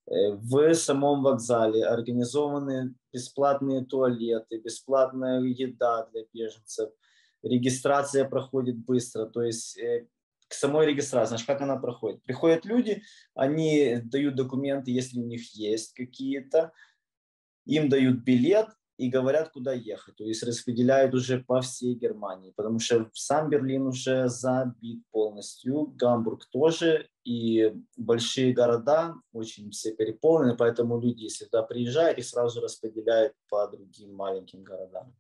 Э, в самом вокзале организованы бесплатные туалеты, бесплатная еда для беженцев. Регистрация проходит быстро, то есть э, к самой регистрации, знаешь, как она проходит? Приходят люди, они дают документы, если у них есть какие-то, им дают билет, и говорят, куда ехать. То есть распределяют уже по всей Германии, потому что сам Берлин уже забит полностью, Гамбург тоже, и большие города очень все переполнены, поэтому люди, если туда приезжают, их сразу распределяют по другим маленьким городам.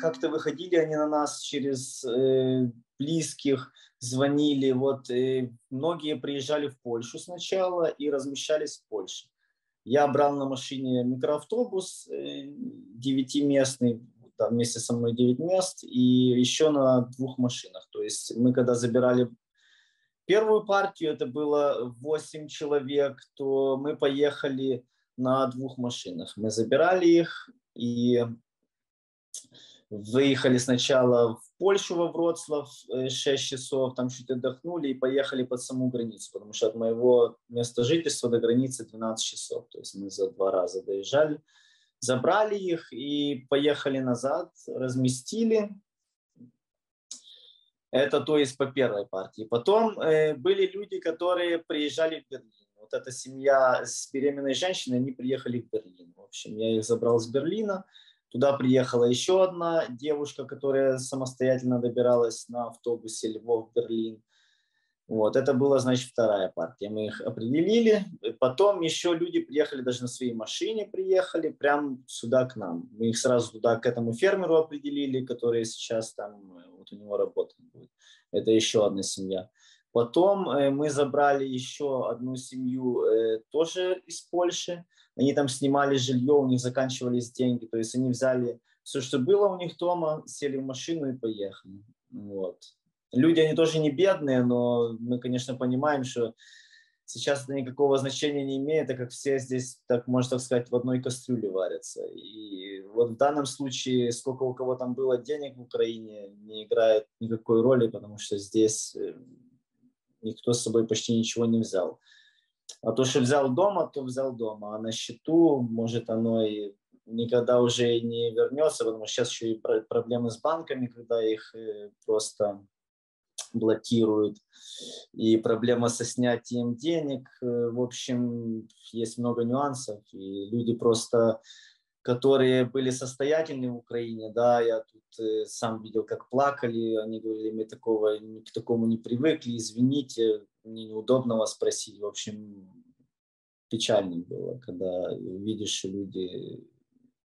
Как-то выходили они на нас через э, близких, звонили. Вот э, многие приезжали в Польшу сначала и размещались в Польше я брал на машине микроавтобус э, девятиместный, там вместе со мной 9 мест, и еще на двух машинах. То есть мы когда забирали первую партию, это было 8 человек, то мы поехали на двух машинах. Мы забирали их и выехали сначала в Польшу, во Вроцлав, 6 э, часов, там чуть отдохнули и поехали под саму границу, потому что от моего места жительства до границы 12 часов, то есть мы за два раза доезжали. Забрали их и поехали назад, разместили. Это то есть по первой партии. Потом э, были люди, которые приезжали в Берлин. Вот эта семья с беременной женщиной, они приехали в Берлин. В общем, я их забрал с Берлина. Туда приехала еще одна девушка, которая самостоятельно добиралась на автобусе Львов-Берлин. Вот, это была, значит, вторая партия. Мы их определили. Потом еще люди приехали, даже на своей машине приехали, прям сюда к нам. Мы их сразу туда, к этому фермеру определили, который сейчас там, вот у него работать будет. Это еще одна семья. Потом э, мы забрали еще одну семью э, тоже из Польши. Они там снимали жилье, у них заканчивались деньги. То есть они взяли все, что было у них дома, сели в машину и поехали. Вот люди, они тоже не бедные, но мы, конечно, понимаем, что сейчас это никакого значения не имеет, так как все здесь, так можно так сказать, в одной кастрюле варятся. И вот в данном случае, сколько у кого там было денег в Украине, не играет никакой роли, потому что здесь э, никто с собой почти ничего не взял. А то, что взял дома, то взял дома. А на счету, может, оно и никогда уже не вернется, потому что сейчас еще и проблемы с банками, когда их э, просто блокируют, и проблема со снятием денег. Э, в общем, есть много нюансов, и люди просто которые были состоятельны в Украине, да, я тут э, сам видел, как плакали, они говорили, мы такого, к такому не привыкли, извините, мне неудобно вас спросить, в общем, печально было, когда видишь люди,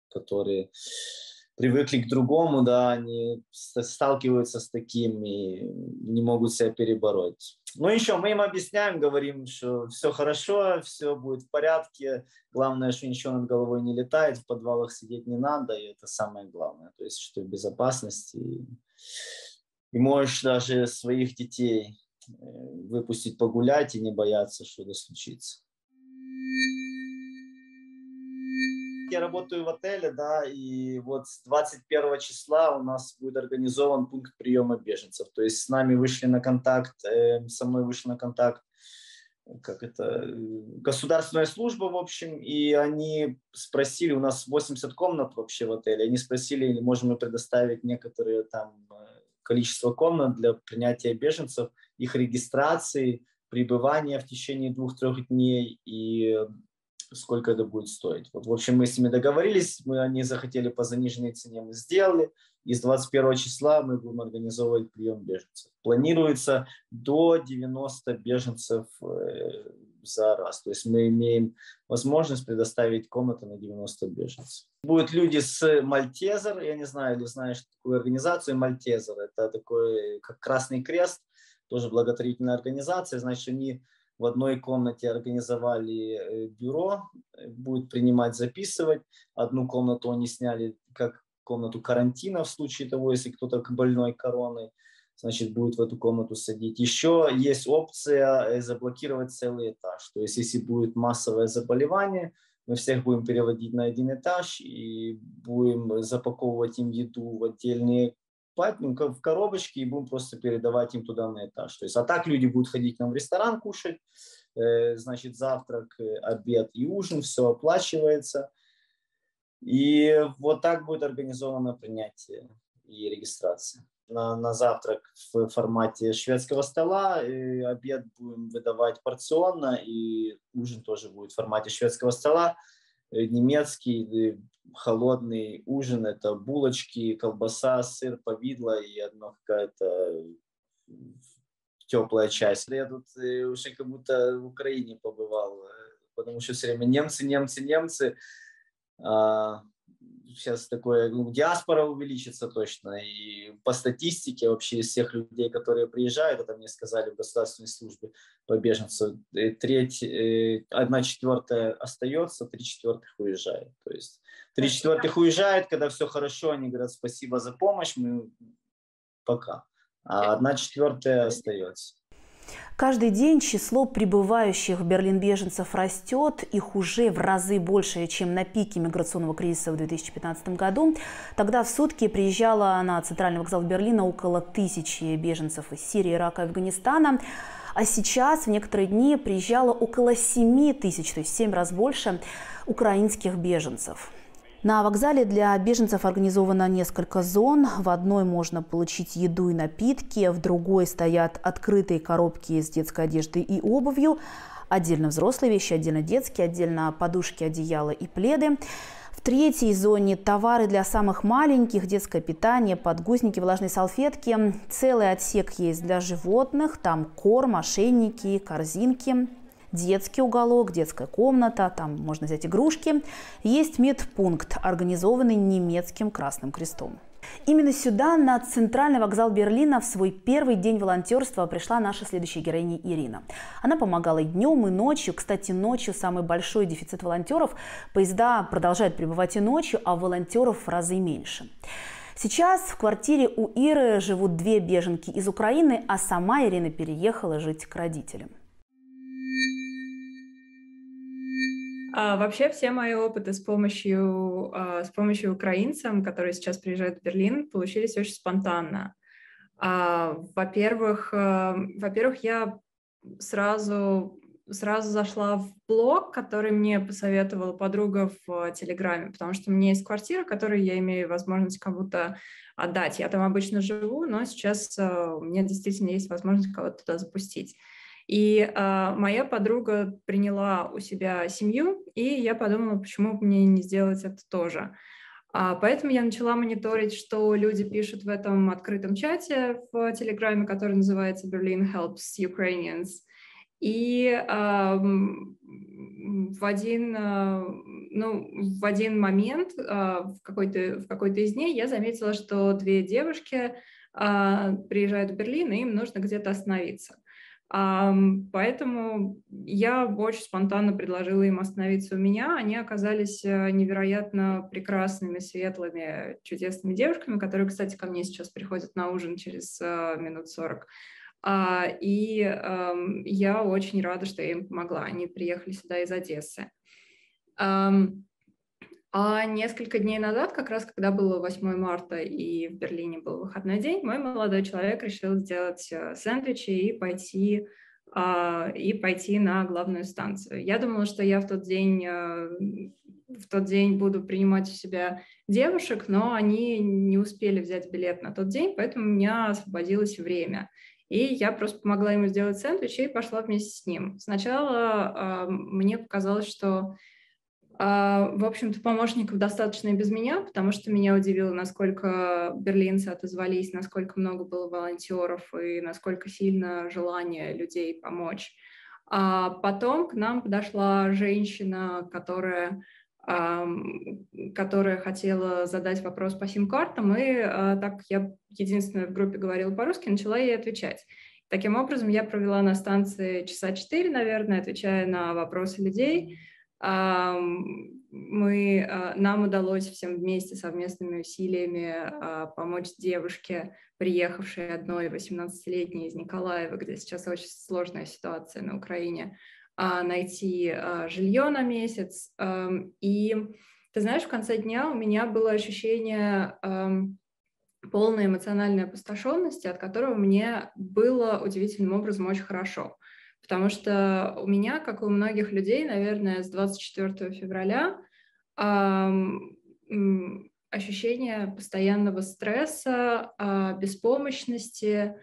которые привыкли к другому, да, они сталкиваются с таким и не могут себя перебороть. Ну еще мы им объясняем, говорим, что все хорошо, все будет в порядке, главное, что ничего над головой не летает, в подвалах сидеть не надо, и это самое главное, то есть что в безопасности. И можешь даже своих детей выпустить погулять и не бояться, что-то случится я работаю в отеле, да, и вот с 21 числа у нас будет организован пункт приема беженцев. То есть с нами вышли на контакт, э, со мной вышли на контакт как это, государственная служба, в общем, и они спросили, у нас 80 комнат вообще в отеле, они спросили, можем мы предоставить некоторые там э, количество комнат для принятия беженцев, их регистрации, пребывания в течение двух-трех дней и сколько это будет стоить. Вот, в общем, мы с ними договорились, мы, они захотели по заниженной цене, мы сделали. И с 21 числа мы будем организовывать прием беженцев. Планируется до 90 беженцев э, за раз. То есть мы имеем возможность предоставить комнаты на 90 беженцев. Будут люди с Мальтезер, я не знаю, или знаешь такую организацию Мальтезер. Это такой, как Красный Крест, тоже благотворительная организация. Значит, они в одной комнате организовали э, бюро, будет принимать, записывать. Одну комнату они сняли как комнату карантина в случае того, если кто-то больной короной, значит, будет в эту комнату садить. Еще есть опция э, заблокировать целый этаж. То есть, если будет массовое заболевание, мы всех будем переводить на один этаж и будем запаковывать им еду в отдельные в коробочке и будем просто передавать им туда на этаж. То есть, а так люди будут ходить к нам в ресторан кушать, э, значит, завтрак, э, обед и ужин, все оплачивается. И вот так будет организовано принятие и регистрация. На, на завтрак в формате шведского стола, и обед будем выдавать порционно, и ужин тоже будет в формате шведского стола. Э, немецкий холодный ужин – это булочки, колбаса, сыр, повидло и одна какая-то теплая часть. Я тут э, уже как будто в Украине побывал, э, потому что все время немцы, немцы, немцы. Сейчас такое, ну, диаспора увеличится точно. И по статистике вообще из всех людей, которые приезжают, это мне сказали в государственной службе по беженцам, э, треть, э, одна четвертая остается, три четвертых уезжает. То есть три четвертых уезжает, когда все хорошо, они говорят спасибо за помощь, мы пока. А одна четвертая остается. Каждый день число прибывающих в Берлин беженцев растет. Их уже в разы больше, чем на пике миграционного кризиса в 2015 году. Тогда в сутки приезжало на центральный вокзал Берлина около тысячи беженцев из Сирии, Ирака и Афганистана. А сейчас в некоторые дни приезжало около 7 тысяч, то есть 7 раз больше украинских беженцев. На вокзале для беженцев организовано несколько зон. В одной можно получить еду и напитки, в другой стоят открытые коробки с детской одеждой и обувью. Отдельно взрослые вещи, отдельно детские, отдельно подушки, одеяла и пледы. В третьей зоне товары для самых маленьких, детское питание, подгузники, влажные салфетки. Целый отсек есть для животных, там корм, ошейники, корзинки. Детский уголок, детская комната, там можно взять игрушки. Есть медпункт, организованный немецким Красным Крестом. Именно сюда, на центральный вокзал Берлина, в свой первый день волонтерства пришла наша следующая героиня Ирина. Она помогала и днем, и ночью. Кстати, ночью самый большой дефицит волонтеров. Поезда продолжают пребывать и ночью, а волонтеров в разы меньше. Сейчас в квартире у Иры живут две беженки из Украины, а сама Ирина переехала жить к родителям. А, вообще все мои опыты с помощью, а, с помощью украинцам, которые сейчас приезжают в Берлин, получились очень спонтанно. А, во-первых, а, во-первых, я сразу сразу зашла в блог, который мне посоветовала подруга в Телеграме, потому что у меня есть квартира, которую я имею возможность кому-то отдать. Я там обычно живу, но сейчас у меня действительно есть возможность кого-то туда запустить. И э, моя подруга приняла у себя семью, и я подумала, почему бы мне не сделать это тоже. А, поэтому я начала мониторить, что люди пишут в этом открытом чате в Телеграме, который называется Berlin Helps Ukrainians. И э, в один, э, ну, в один момент, э, в какой-то в какой-то из дней, я заметила, что две девушки э, приезжают в Берлин, и им нужно где-то остановиться. Поэтому я очень спонтанно предложила им остановиться у меня. Они оказались э, невероятно прекрасными, светлыми, чудесными девушками, которые, кстати, ко мне сейчас приходят на ужин через э, минут сорок. А, и я очень рада, что я им помогла. Они приехали сюда из Одессы. А несколько дней назад, как раз когда было 8 марта и в Берлине был выходной день, мой молодой человек решил сделать э, сэндвичи и пойти а, и пойти на главную станцию. Я думала, что я в тот день э, в тот день буду принимать у себя девушек, но они не успели взять билет на тот день, поэтому у меня освободилось время. И я просто помогла ему сделать сэндвич и пошла вместе с ним. Сначала э, мне показалось, что а, в общем-то, помощников достаточно и без меня, потому что меня удивило, насколько берлинцы отозвались, насколько много было волонтеров и насколько сильно желание людей помочь. А потом к нам подошла женщина, которая, которая хотела задать вопрос по сим-картам, и а, так я единственная в группе говорила по-русски, начала ей отвечать. Таким образом, я провела на станции часа четыре, наверное, отвечая на вопросы людей, мы, а, нам удалось всем вместе совместными усилиями а, помочь девушке, приехавшей одной 18-летней из Николаева, где сейчас очень сложная ситуация на Украине, а, найти жилье на месяц. И ты знаешь, в конце дня у меня было ощущение полной эмоциональной опустошенности, от которого мне было удивительным образом очень хорошо. Потому что у меня, как и у многих людей, наверное, с 24 февраля ощущение постоянного стресса, э, беспомощности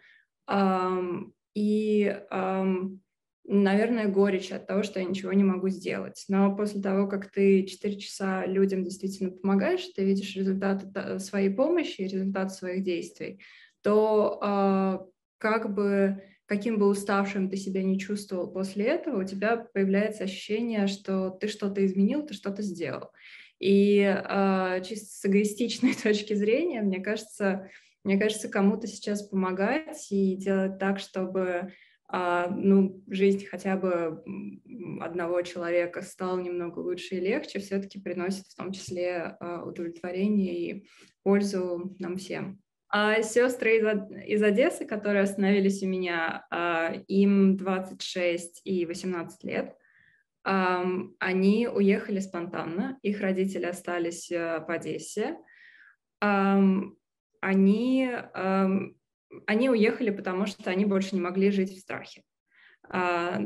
и, наверное, горечь от того, что я ничего не могу сделать. Но после того, как ты 4 часа людям действительно помогаешь, ты видишь результаты своей помощи, результат своих действий, то э, как бы каким бы уставшим ты себя не чувствовал после этого, у тебя появляется ощущение, что ты что-то изменил, ты что-то сделал. И э, чисто с эгоистичной точки зрения, мне кажется, мне кажется, кому-то сейчас помогать и делать так, чтобы э, ну, жизнь хотя бы одного человека стала немного лучше и легче, все-таки приносит в том числе э, удовлетворение и пользу нам всем. А сестры из, из Одессы, которые остановились у меня, а, им 26 и 18 лет, они уехали спонтанно, их родители остались э, в Одессе. Они, они уехали, потому что они больше не могли жить в страхе. А,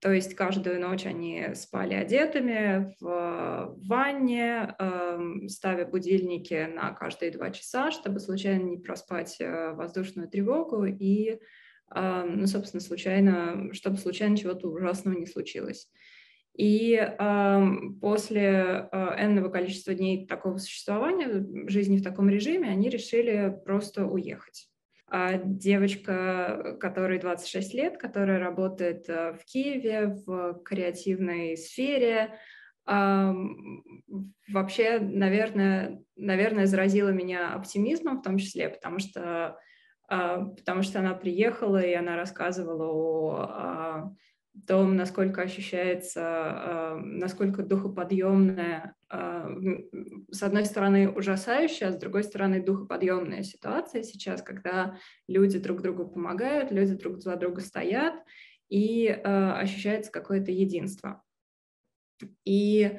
то есть каждую ночь они спали одетыми в ванне, эм, ставя будильники на каждые два часа, чтобы случайно не проспать э, воздушную тревогу и, эм, ну, собственно, случайно, чтобы случайно чего-то ужасного не случилось. И э, после э, энного количества дней такого существования, жизни в таком режиме, они решили просто уехать. А девочка, которой 26 лет, которая работает э, в Киеве в креативной сфере, вообще, наверное, наверное, заразила меня оптимизмом в том числе, потому что, а, потому что она приехала и она рассказывала о а, том, насколько ощущается, а, насколько духоподъемная, а, с одной стороны, ужасающая, а с другой стороны, духоподъемная ситуация сейчас, когда люди друг другу помогают, люди друг за друга стоят, и а, ощущается какое-то единство. И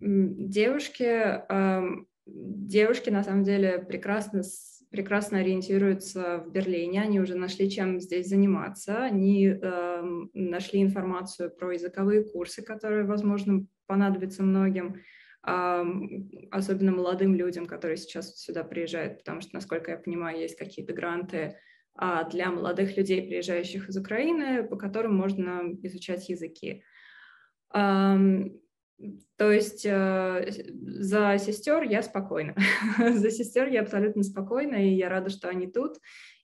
девушки, девушки на самом деле прекрасно прекрасно ориентируются в Берлине, они уже нашли, чем здесь заниматься, они э, нашли информацию про языковые курсы, которые, возможно, понадобятся многим, э, особенно молодым людям, которые сейчас сюда приезжают, потому что, насколько я понимаю, есть какие-то гранты э, для молодых людей, приезжающих из Украины, по которым можно изучать языки. То есть э, за сестер я спокойна. за сестер я абсолютно спокойна, и я рада, что они тут.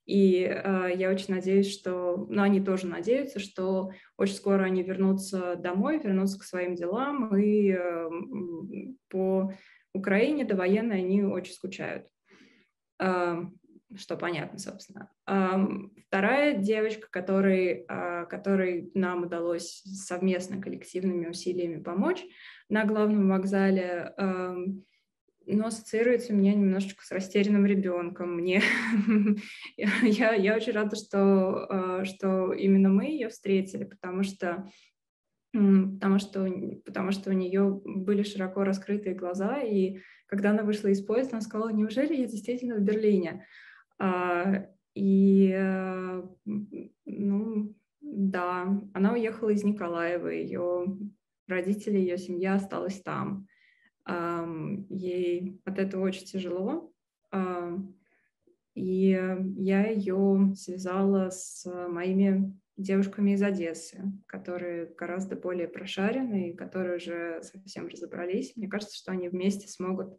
И э, я очень надеюсь, что, ну, они тоже надеются, что очень скоро они вернутся домой, вернутся к своим делам, и э, по Украине довоенной они очень скучают. Э, что понятно, собственно. Вторая девочка, которой, а, которой нам удалось совместно коллективными усилиями помочь на главном вокзале, но ассоциируется у меня немножечко с растерянным ребенком. Мне я, я очень рада, что, а, что именно мы ее встретили, потому что потому что, потому что у нее были широко раскрытые глаза, и когда она вышла из поезда, она сказала, неужели я действительно в Берлине? А, и, э, ну, да, она уехала из Николаева, ее родители, ее семья осталась там. Ей от этого очень тяжело. А, и я ее связала с моими девушками из Одессы, которые гораздо более прошаренные, которые уже совсем разобрались. Мне кажется, что они вместе смогут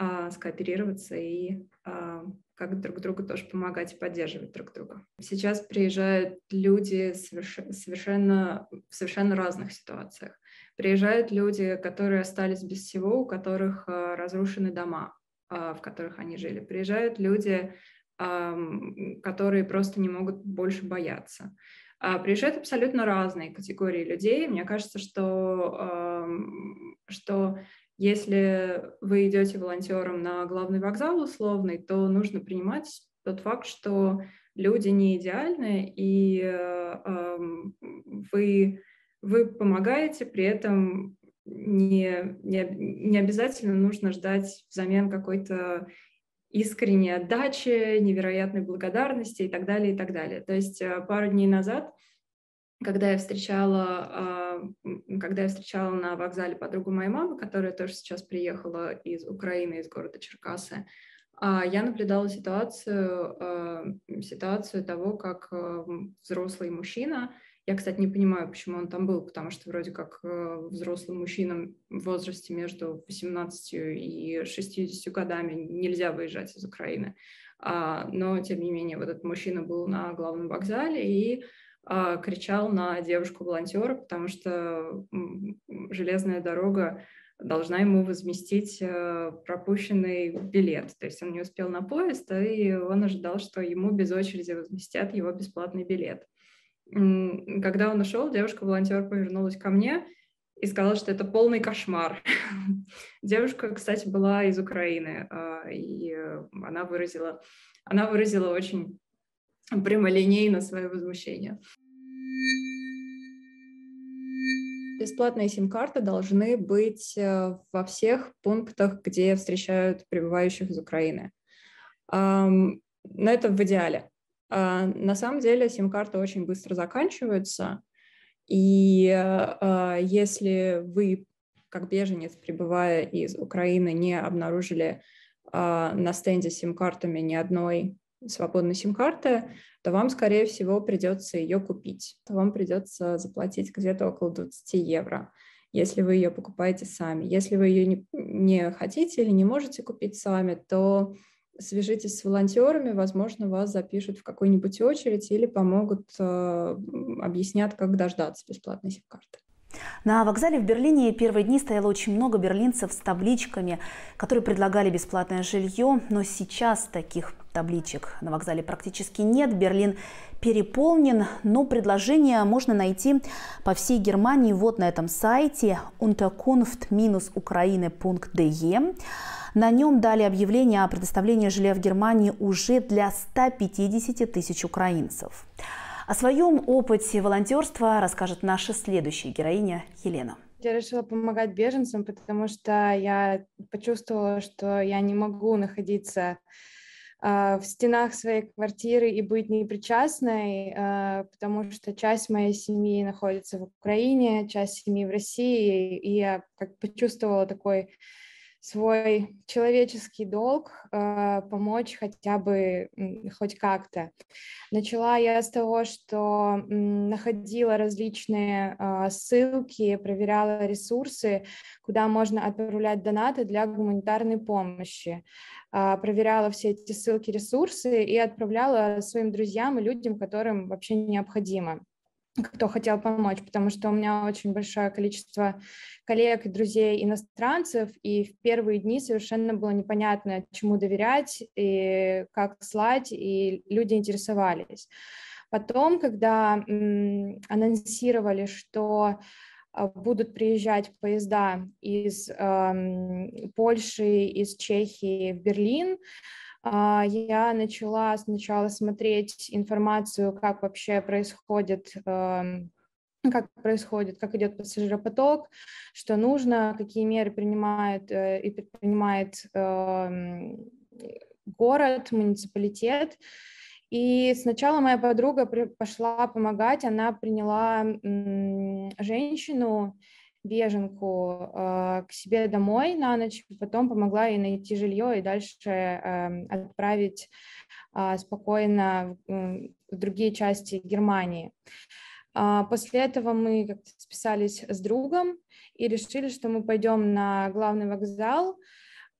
а, скооперироваться и а, как друг другу тоже помогать и поддерживать друг друга. Сейчас приезжают люди совершенно, в совершенно разных ситуациях. Приезжают люди, которые остались без всего, у которых а, разрушены дома, а, в которых они жили. Приезжают люди, которые просто не могут больше бояться. Приезжают абсолютно разные категории людей. Мне кажется, что, что если вы идете волонтером на главный вокзал условный, то нужно принимать тот факт, что люди не идеальны, и э, вы, вы помогаете, при этом не, не, не обязательно нужно ждать взамен какой-то искренней отдачи, невероятной благодарности и так далее, и так далее. То есть э, пару дней назад когда я встречала, а, когда я встречала на вокзале подругу моей мамы, которая тоже сейчас приехала из Украины, из города Черкасы, а, я наблюдала ситуацию, а, ситуацию того, как взрослый мужчина, я, кстати, не понимаю, почему он там был, потому что вроде как взрослым мужчинам в возрасте между 18 и 60 годами нельзя выезжать из Украины. Но, тем не менее, вот этот мужчина был на главном вокзале, и кричал на девушку-волонтера, потому что железная дорога должна ему возместить э, пропущенный билет. То есть он не успел на поезд, и он ожидал, что ему без очереди возместят его бесплатный билет. Когда он ушел, девушка-волонтер повернулась ко мне и сказала, что это полный кошмар. Девушка, кстати, была из Украины, а, и э, она выразила, она выразила очень прямолинейно свое возмущение. Бесплатные сим-карты должны быть э, во всех пунктах, где встречают прибывающих из Украины. Но это в идеале. А, на самом деле сим-карты очень быстро заканчиваются, и а, если вы, как беженец, прибывая из Украины, не обнаружили а, на стенде сим-картами ни одной свободной сим-карты, то вам, скорее всего, придется ее купить. То вам придется заплатить где-то около 20 евро, если вы ее покупаете сами. Если вы ее не, не хотите или не можете купить сами, то свяжитесь с волонтерами, возможно, вас запишут в какую-нибудь очередь или помогут, э, объяснят, как дождаться бесплатной сим-карты. На вокзале в Берлине первые дни стояло очень много берлинцев с табличками, которые предлагали бесплатное жилье, но сейчас таких табличек на вокзале практически нет. Берлин переполнен, но предложения можно найти по всей Германии вот на этом сайте unterkunft-ukraine.de. На нем дали объявление о предоставлении жилья в Германии уже для 150 тысяч украинцев. О своем опыте волонтерства расскажет наша следующая героиня Елена. Я решила помогать беженцам, потому что я почувствовала, что я не могу находиться а, в стенах своей квартиры и быть непричастной, а, потому что часть моей семьи находится в Украине, часть семьи в России, и я как почувствовала такой свой человеческий долг э, помочь хотя бы хоть как-то. Начала я с того, что находила различные э, ссылки, проверяла ресурсы, куда можно отправлять донаты для гуманитарной помощи. Э, проверяла все эти ссылки, ресурсы и отправляла своим друзьям и людям, которым вообще необходимо кто хотел помочь, потому что у меня очень большое количество коллег и друзей иностранцев, и в первые дни совершенно было непонятно, чему доверять и как слать, и люди интересовались. Потом, когда анонсировали, что а, будут приезжать поезда из э, Польши, из Чехии в Берлин, я начала сначала смотреть информацию, как вообще происходит эм, как происходит, как идет пассажиропоток, что нужно, какие меры принимает э, и предпринимает эм, город, муниципалитет. И сначала моя подруга пошла помогать, она приняла женщину, беженку э, к себе домой на ночь, потом помогла ей найти жилье и дальше э, отправить э, спокойно в, в другие части Германии. Э, после этого мы как-то списались с другом и решили, что мы пойдем на главный вокзал,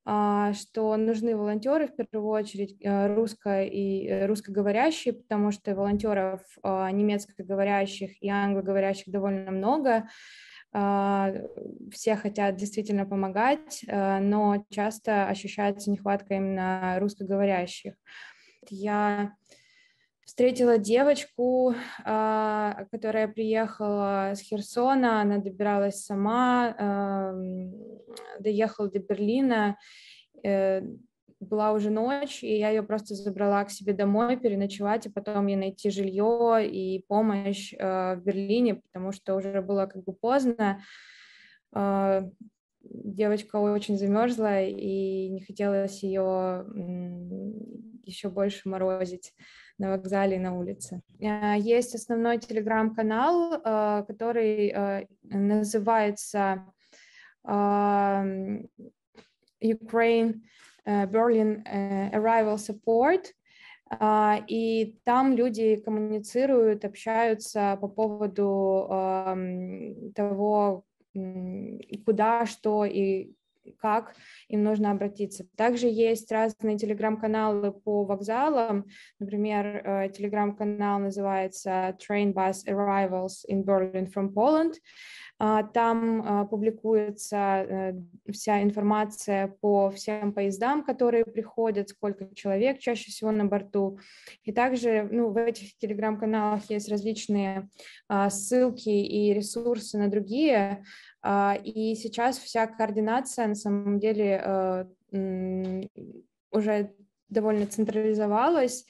что нужны волонтеры в первую очередь русско и русскоговорящие, потому что волонтеров немецкоговорящих и англоговорящих довольно много, а, все хотят действительно помогать, а, но часто ощущается нехватка именно русскоговорящих. Я встретила девочку, а, которая приехала с Херсона, она добиралась сама, доехала до Берлина, э, была уже ночь, и я ее просто забрала к себе домой переночевать, и потом ей найти жилье и помощь э, в Берлине, потому что уже было как бы поздно. Э, девочка очень замерзла, и не хотелось ее еще больше морозить на вокзале и на улице. Э, есть основной телеграм-канал, э, который э, называется Ukraine Berlin э, Arrival Support, а, и там люди коммуницируют, общаются по поводу того, куда, что и как им нужно обратиться. Также есть разные телеграм-каналы по вокзалам. Например, э, телеграм-канал называется Train Bus Arrivals in Berlin from Poland. А, там а, публикуется э, вся информация по всем поездам, которые приходят, сколько человек чаще всего на борту. И также ну, в этих телеграм-каналах есть различные а, ссылки и ресурсы на другие. И сейчас вся координация на самом деле э, уже довольно централизовалась.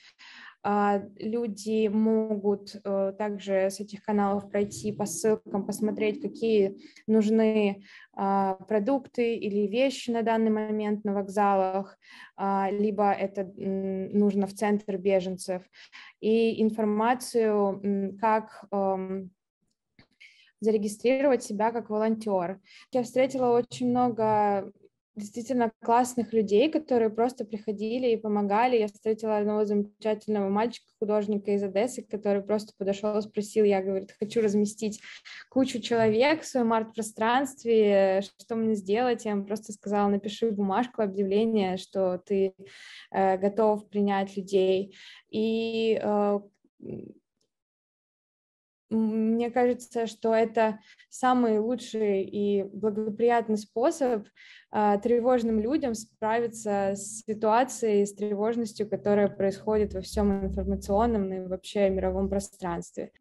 А, люди могут э, также с этих каналов пройти по ссылкам, посмотреть, какие нужны а, продукты или вещи на данный момент на вокзалах, а, либо это нужно в центр беженцев, и информацию, как эм, зарегистрировать себя как волонтер. Я встретила очень много действительно классных людей, которые просто приходили и помогали. Я встретила одного замечательного мальчика, художника из Одессы, который просто подошел и спросил, я, говорит, хочу разместить кучу человек в своем арт-пространстве, что мне сделать? Я ему просто сказала, напиши бумажку, объявление, что ты э, готов принять людей. И э, мне кажется, что это самый лучший и благоприятный способ э, тревожным людям справиться с ситуацией, с тревожностью, которая происходит во всем информационном и вообще мировом пространстве.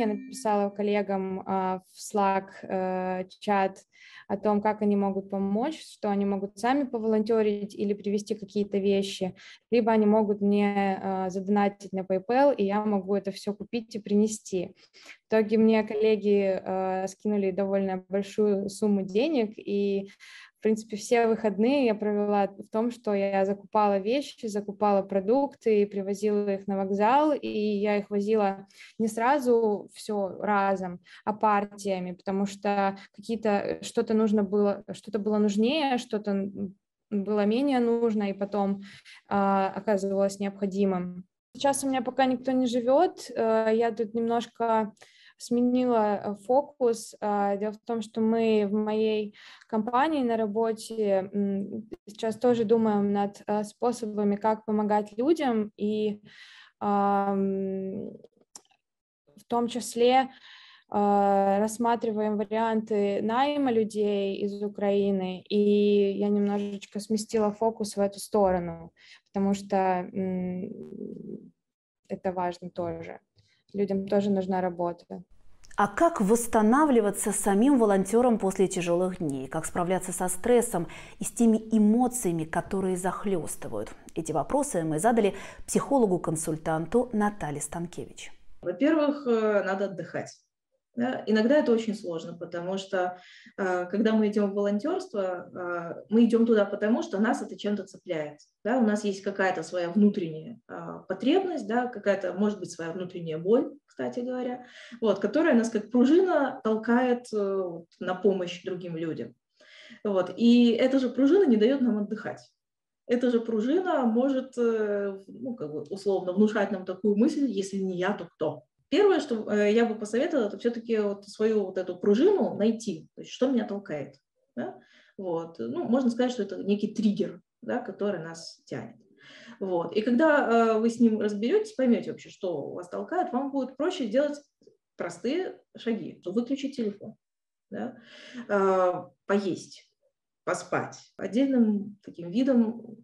Я написала коллегам э, в Slack э, чат о том, как они могут помочь, что они могут сами поволонтерить или привести какие-то вещи, либо они могут мне э, задонатить на PayPal, и я могу это все купить и принести. В итоге мне коллеги э, скинули довольно большую сумму денег, и в принципе, все выходные я провела в том, что я закупала вещи, закупала продукты, привозила их на вокзал, и я их возила не сразу все разом, а партиями, потому что какие-то что-то нужно было, что-то было нужнее, что-то было менее нужно, и потом э, оказывалось необходимым. Сейчас у меня пока никто не живет, э, я тут немножко сменила э, фокус. А, дело в том, что мы в моей компании на работе сейчас тоже думаем над э, способами, как помогать людям, и в том числе а, рассматриваем варианты найма людей из Украины, и я немножечко сместила фокус в эту сторону, потому что это важно тоже людям тоже нужна работа. А как восстанавливаться самим волонтерам после тяжелых дней? Как справляться со стрессом и с теми эмоциями, которые захлестывают? Эти вопросы мы задали психологу-консультанту Наталье Станкевич. Во-первых, э, надо отдыхать. Да? Иногда это очень сложно, потому что э, когда мы идем в волонтерство, э, мы идем туда потому, что нас это чем-то цепляет. Да? У нас есть какая-то своя внутренняя э, потребность, да? какая-то, может быть, своя внутренняя боль, кстати говоря, вот, которая нас как пружина толкает на помощь другим людям. Вот. И эта же пружина не дает нам отдыхать. Эта же пружина может, ну, как бы условно, внушать нам такую мысль, если не я, то кто? Первое, что э, я бы посоветовала, это все-таки вот свою вот эту пружину найти, то есть что меня толкает. Да? Вот. Ну, можно сказать, что это некий триггер, да, который нас тянет. Вот. И когда э, вы с ним разберетесь, поймете вообще, что вас толкает, вам будет проще делать простые шаги. Выключить телефон, да? э, поесть, поспать. Отдельным таким видом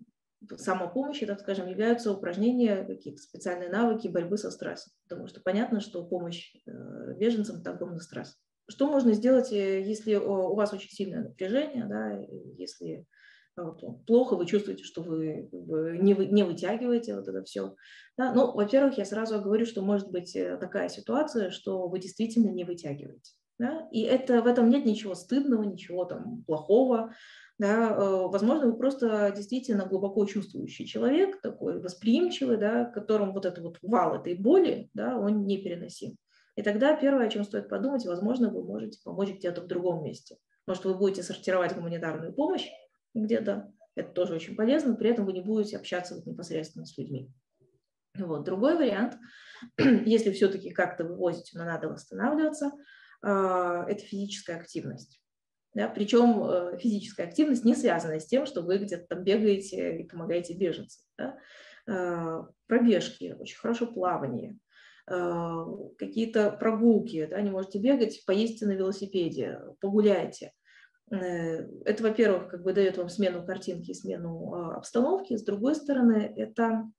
самопомощи, так скажем, являются упражнения, какие-то специальные навыки борьбы со стрессом. Потому что понятно, что помощь э, беженцам – это огромный стресс. Что можно сделать, э, если у вас очень сильное напряжение, да, если э, вот, плохо, вы чувствуете, что вы не, вы, не вытягиваете вот это все. Да? Ну, во-первых, я сразу говорю, что может быть такая ситуация, что вы действительно не вытягиваете. Да? И это, в этом нет ничего стыдного, ничего там плохого да, э, возможно, вы просто действительно глубоко чувствующий человек, такой восприимчивый, да, которому вот этот вот вал этой боли, да, он непереносим. И тогда первое, о чем стоит подумать, возможно, вы можете помочь где-то в другом месте. Может, вы будете сортировать гуманитарную помощь где-то, это тоже очень полезно, при этом вы не будете общаться вот непосредственно с людьми. Вот. Другой вариант, если все-таки как-то вывозите, но надо восстанавливаться, э, это физическая активность. Да, причем э, физическая активность не связана с тем, что вы где-то там бегаете и помогаете беженцам. Да? Э, пробежки, очень хорошо плавание, э, какие-то прогулки, да, не можете бегать, поездите на велосипеде, погуляйте. Это, во-первых, как бы дает вам смену картинки, смену обстановки. С другой стороны, это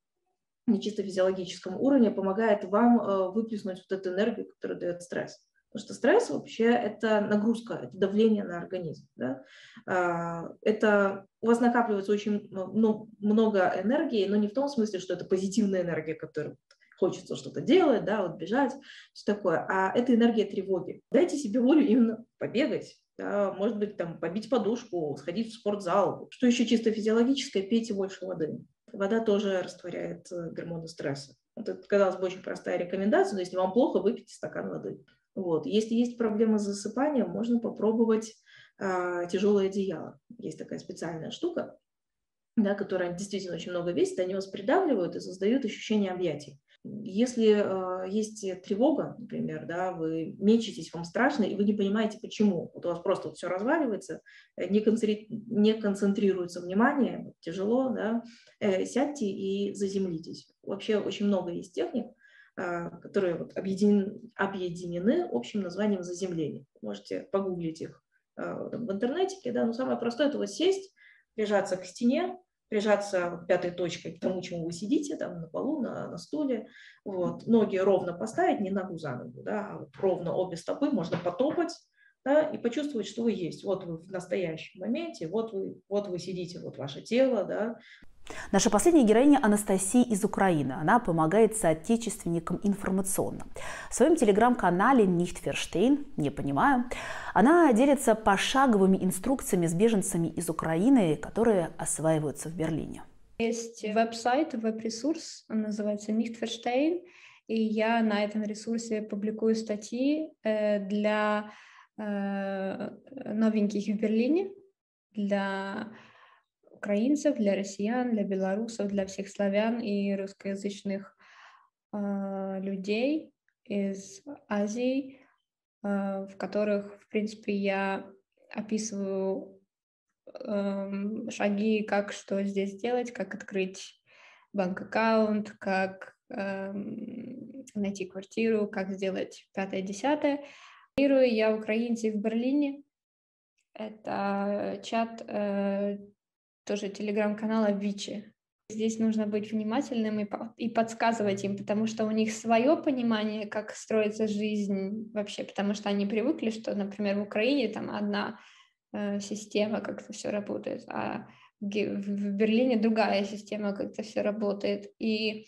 на чисто физиологическом уровне помогает вам выплеснуть вот эту энергию, которая дает стресс. Потому что стресс вообще это нагрузка, это давление на организм. Да? А, это у вас накапливается очень ну, много энергии, но не в том смысле, что это позитивная энергия, которая хочется что-то делать, да, вот бежать, все такое, а это энергия тревоги. Дайте себе волю именно побегать, да, может быть, там, побить подушку, сходить в спортзал. Что еще чисто физиологическое, пейте больше воды. Вода тоже растворяет э, гормоны стресса. Вот это, казалось бы, очень простая рекомендация, но если вам плохо, выпейте стакан воды. Вот. Если есть проблемы с засыпанием, можно попробовать а, тяжелое одеяло. Есть такая специальная штука, да, которая действительно очень много весит, они вас придавливают и создают ощущение объятий. Если э, есть тревога, например, да, вы мечетесь, вам страшно, и вы не понимаете, почему. Вот у вас просто вот все разваливается, не, концентри... не концентрируется внимание, тяжело, да, э, сядьте и заземлитесь. Вообще очень много есть техник, которые вот объединены, объединены общим названием заземления. Можете погуглить их а, в интернете, да, но самое простое – это вот сесть, прижаться к стене, прижаться пятой точкой к тому, чему вы сидите, там на полу, на, на стуле, вот, ноги ровно поставить, не ногу за ногу, да, а вот ровно обе стопы, можно потопать, да, и почувствовать, что вы есть. Вот вы в настоящем моменте, вот вы, вот вы сидите, вот ваше тело, да, Наша последняя героиня Анастасия из Украины. Она помогает соотечественникам информационно. В своем телеграм-канале Нихтверштейн, не понимаю, она делится пошаговыми инструкциями с беженцами из Украины, которые осваиваются в Берлине. Есть веб-сайт, веб-ресурс, он называется Нихтверштейн, и я на этом ресурсе публикую статьи э, для э, новеньких в Берлине, для украинцев, для россиян, для белорусов, для всех славян и русскоязычных э, людей из Азии, э, в которых, в принципе, я описываю э, шаги, как что здесь делать, как открыть банк-аккаунт, как э, найти квартиру, как сделать пятое-десятое. Я украинцы в Берлине. Это чат э, тоже телеграм-канала Вичи. Здесь нужно быть внимательным и, и подсказывать им, потому что у них свое понимание, как строится жизнь вообще, потому что они привыкли, что, например, в Украине там одна э, система, как это все работает, а в, в Берлине другая система, как это все работает. И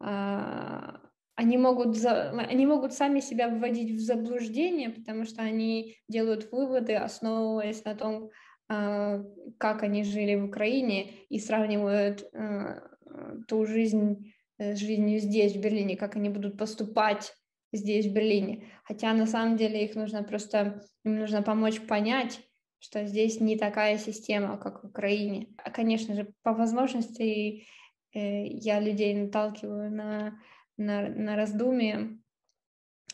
э, они могут, за, они могут сами себя вводить в заблуждение, потому что они делают выводы, основываясь на том, как они жили в Украине и сравнивают а, ту жизнь э, с жизнью здесь, в Берлине, как они будут поступать здесь, в Берлине. Хотя на самом деле их нужно просто, им нужно помочь понять, что здесь не такая система, как в Украине. А, конечно же, по возможности э, я людей наталкиваю на, на, на раздумие,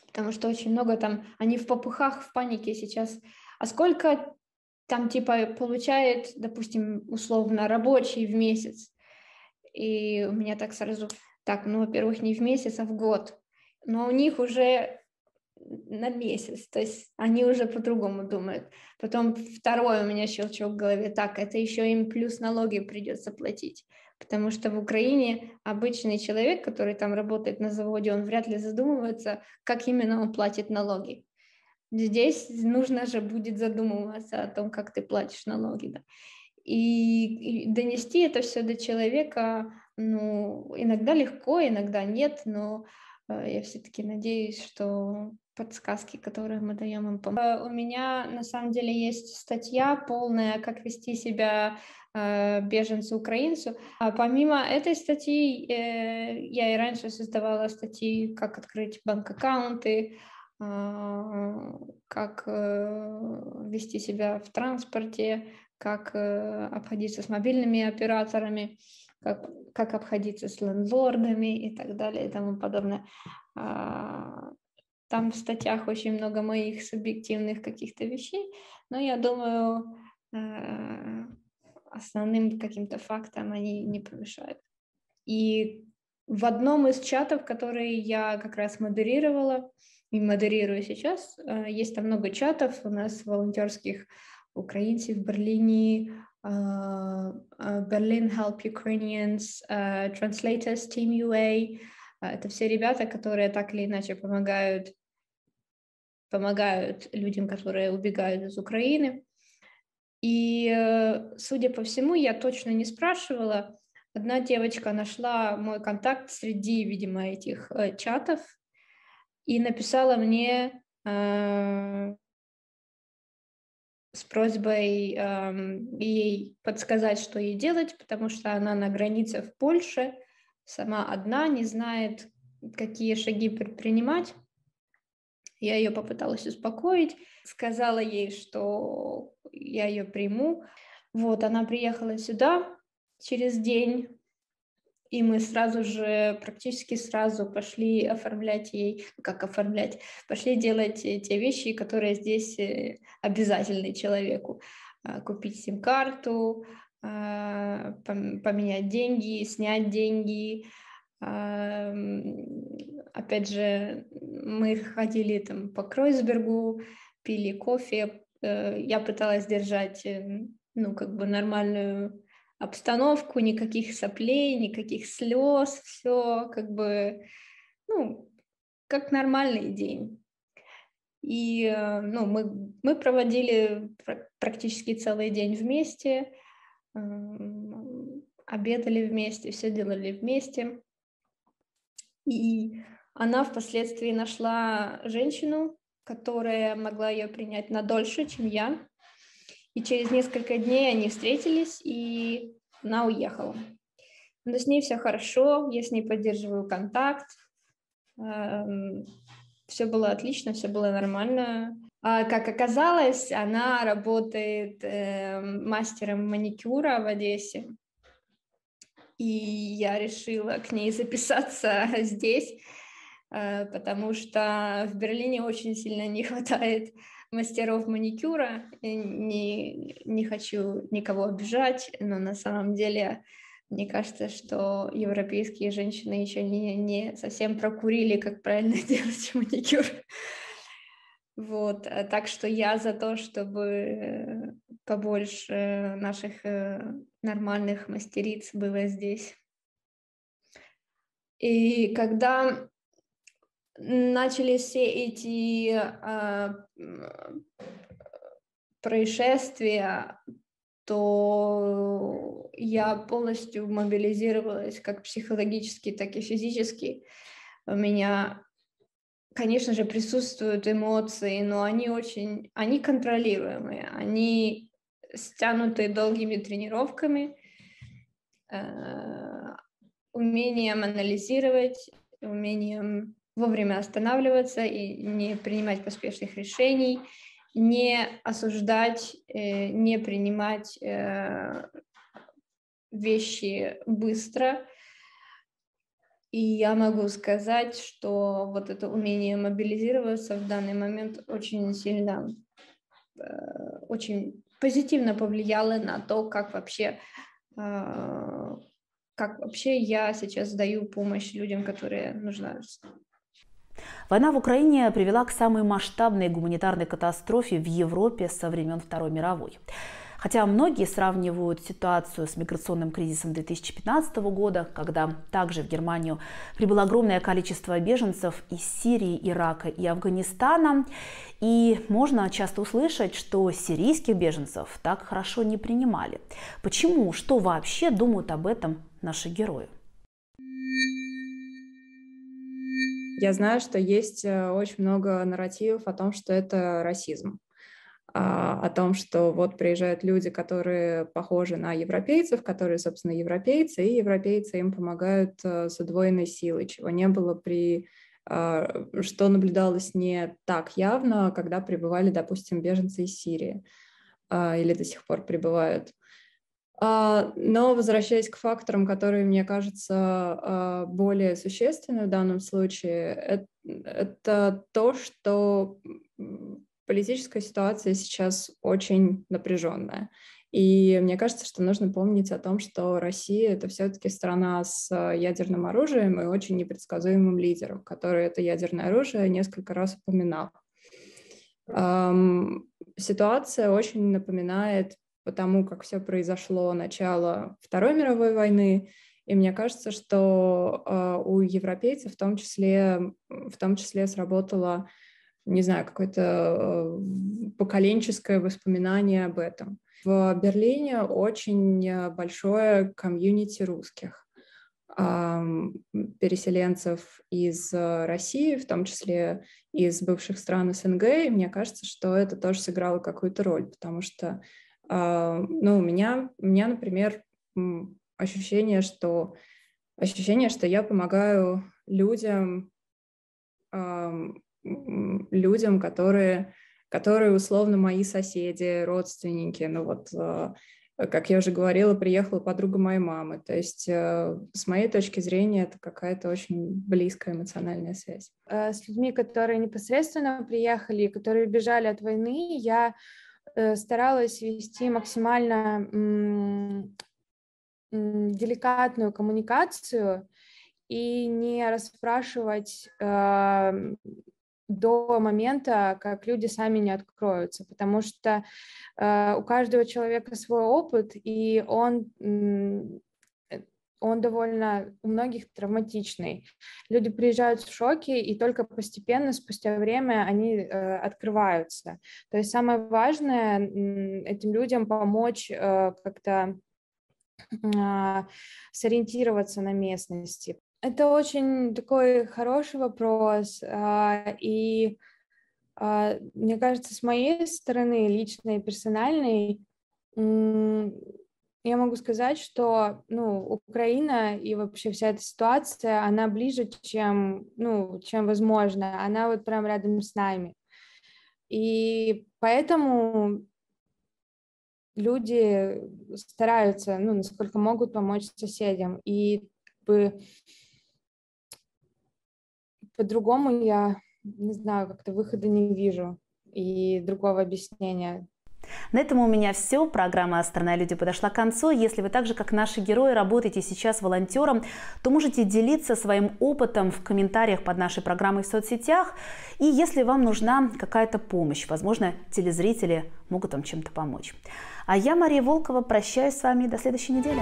потому что очень много там, они в попыхах, в панике сейчас. А сколько там типа получает, допустим, условно рабочий в месяц. И у меня так сразу, так, ну, во-первых, не в месяц, а в год. Но у них уже на месяц, то есть они уже по-другому думают. Потом второй у меня щелчок в голове, так, это еще им плюс налоги придется платить, потому что в Украине обычный человек, который там работает на заводе, он вряд ли задумывается, как именно он платит налоги. Здесь нужно же будет задумываться о том, как ты платишь налоги. Да. И, и донести это все до человека, ну, иногда легко, иногда нет, но э, я все-таки надеюсь, что подсказки, которые мы даем им, помогут. У меня на самом деле есть статья полная, как вести себя э, беженцу украинцу. А помимо этой статьи, э, я и раньше создавала статьи, как открыть банк-аккаунты, как э, вести себя в транспорте, как э, обходиться с мобильными операторами, как, как обходиться с лендлордами и так далее и тому подобное. А, там в статьях очень много моих субъективных каких-то вещей, но я думаю, э, основным каким-то фактом они не помешают. И в одном из чатов, которые я как раз модерировала, и модерирую сейчас. Э, есть там много чатов у нас волонтерских украинцев в Берлине, Berlin Help Ukrainians, Translators Team UA. Это все ребята, которые так или иначе помогают помогают людям, которые убегают из Украины. И, э, судя по всему, я точно не спрашивала. Одна девочка нашла мой контакт среди, видимо, этих э, чатов и написала мне э, с просьбой э, ей подсказать, что ей делать, потому что она на границе в Польше, сама одна, не знает, какие шаги предпринимать. Я ее попыталась успокоить, сказала ей, что я ее приму. Вот, она приехала сюда через день, и мы сразу же, практически сразу пошли оформлять ей, как оформлять, пошли делать те вещи, которые здесь э, обязательны человеку. А, купить сим-карту, а, поменять деньги, снять деньги, опять же, мы ходили там по Кройсбергу, пили кофе, э, я пыталась держать, э, ну, как бы нормальную обстановку, никаких соплей, никаких слез, все как бы, ну, как нормальный день. И, э, ну, мы, мы проводили практически целый день вместе, обедали вместе, все делали вместе. И она впоследствии нашла женщину, которая могла ее принять на дольше, чем я. И через несколько дней они встретились, и она уехала. Но с ней все хорошо, я с ней поддерживаю контакт. Эм, все было отлично, все было нормально. А как оказалось, она работает э, мастером маникюра в Одессе и я решила к ней записаться здесь, э, потому что в Берлине очень сильно не хватает мастеров маникюра. Не, не хочу никого обижать, но на самом деле мне кажется, что европейские женщины еще не, не совсем прокурили, как правильно делать маникюр. Вот, э, так что я за то, чтобы побольше наших э, нормальных мастериц было здесь. И когда начались все эти э, происшествия, то я полностью мобилизировалась как психологически, так и физически. У меня конечно же, присутствуют эмоции, но они очень, они контролируемые, они стянуты долгими тренировками, э, умением анализировать, умением вовремя останавливаться и не принимать поспешных решений, не осуждать, э, не принимать э, вещи быстро, и я могу сказать, что вот это умение мобилизироваться в данный момент очень сильно, э, очень позитивно повлияло на то, как вообще, как вообще я сейчас даю помощь людям, которые нуждаются. Война в Украине привела к самой масштабной гуманитарной катастрофе в Европе со времен Второй мировой. Хотя многие сравнивают ситуацию с миграционным кризисом 2015 года, когда также в Германию прибыло огромное количество беженцев из Сирии, Ирака и Афганистана. И можно часто услышать, что сирийских беженцев так хорошо не принимали. Почему? Что вообще думают об этом наши герои? Я знаю, что есть э, очень много нарративов о том, что это расизм. А, о том, что вот приезжают люди, которые похожи на европейцев, которые, собственно, европейцы, и европейцы им помогают э, с удвоенной силой, чего не было при а, что наблюдалось не так явно, когда прибывали, допустим, беженцы из Сирии а, или до сих пор прибывают. Но возвращаясь к факторам, которые, мне кажется, более существенны в данном случае, это то, что политическая ситуация сейчас очень напряженная. И мне кажется, что нужно помнить о том, что Россия — это все-таки страна с ядерным оружием и очень непредсказуемым лидером, который это ядерное оружие несколько раз упоминал. Эм, ситуация очень напоминает потому, как все произошло начало Второй мировой войны, и мне кажется, что э, у европейцев в том числе, в том числе сработала не знаю, какое-то поколенческое воспоминание об этом. В Берлине очень большое комьюнити русских переселенцев из России, в том числе из бывших стран СНГ, и мне кажется, что это тоже сыграло какую-то роль, потому что, ну, у меня, у меня, например, ощущение, что ощущение, что я помогаю людям, людям, которые, которые условно мои соседи, родственники, ну вот а, как я уже говорила, приехала подруга моей мамы. То есть э, с моей точки зрения это какая-то очень близкая эмоциональная связь. Э, с людьми, которые непосредственно приехали, которые бежали от войны, я старалась вести максимально деликатную коммуникацию и не расспрашивать до момента, как люди сами не откроются, потому что э, у каждого человека свой опыт, и он, э, он довольно у многих травматичный. Люди приезжают в шоке, и только постепенно, спустя время, они э, открываются. То есть самое важное э, этим людям помочь э, как-то э, сориентироваться на местности, это очень такой хороший вопрос, а, и а, мне кажется, с моей стороны, личной и персональной, я могу сказать, что ну, Украина и вообще вся эта ситуация, она ближе, чем, ну, чем возможно. Она вот прям рядом с нами. И поэтому люди стараются, ну, насколько могут помочь соседям. И как по-другому я не знаю, как-то выхода не вижу и другого объяснения. На этом у меня все. Программа «Страна люди» подошла к концу. Если вы так же, как наши герои, работаете сейчас волонтером, то можете делиться своим опытом в комментариях под нашей программой в соцсетях. И если вам нужна какая-то помощь, возможно, телезрители могут вам чем-то помочь. А я, Мария Волкова, прощаюсь с вами до следующей недели.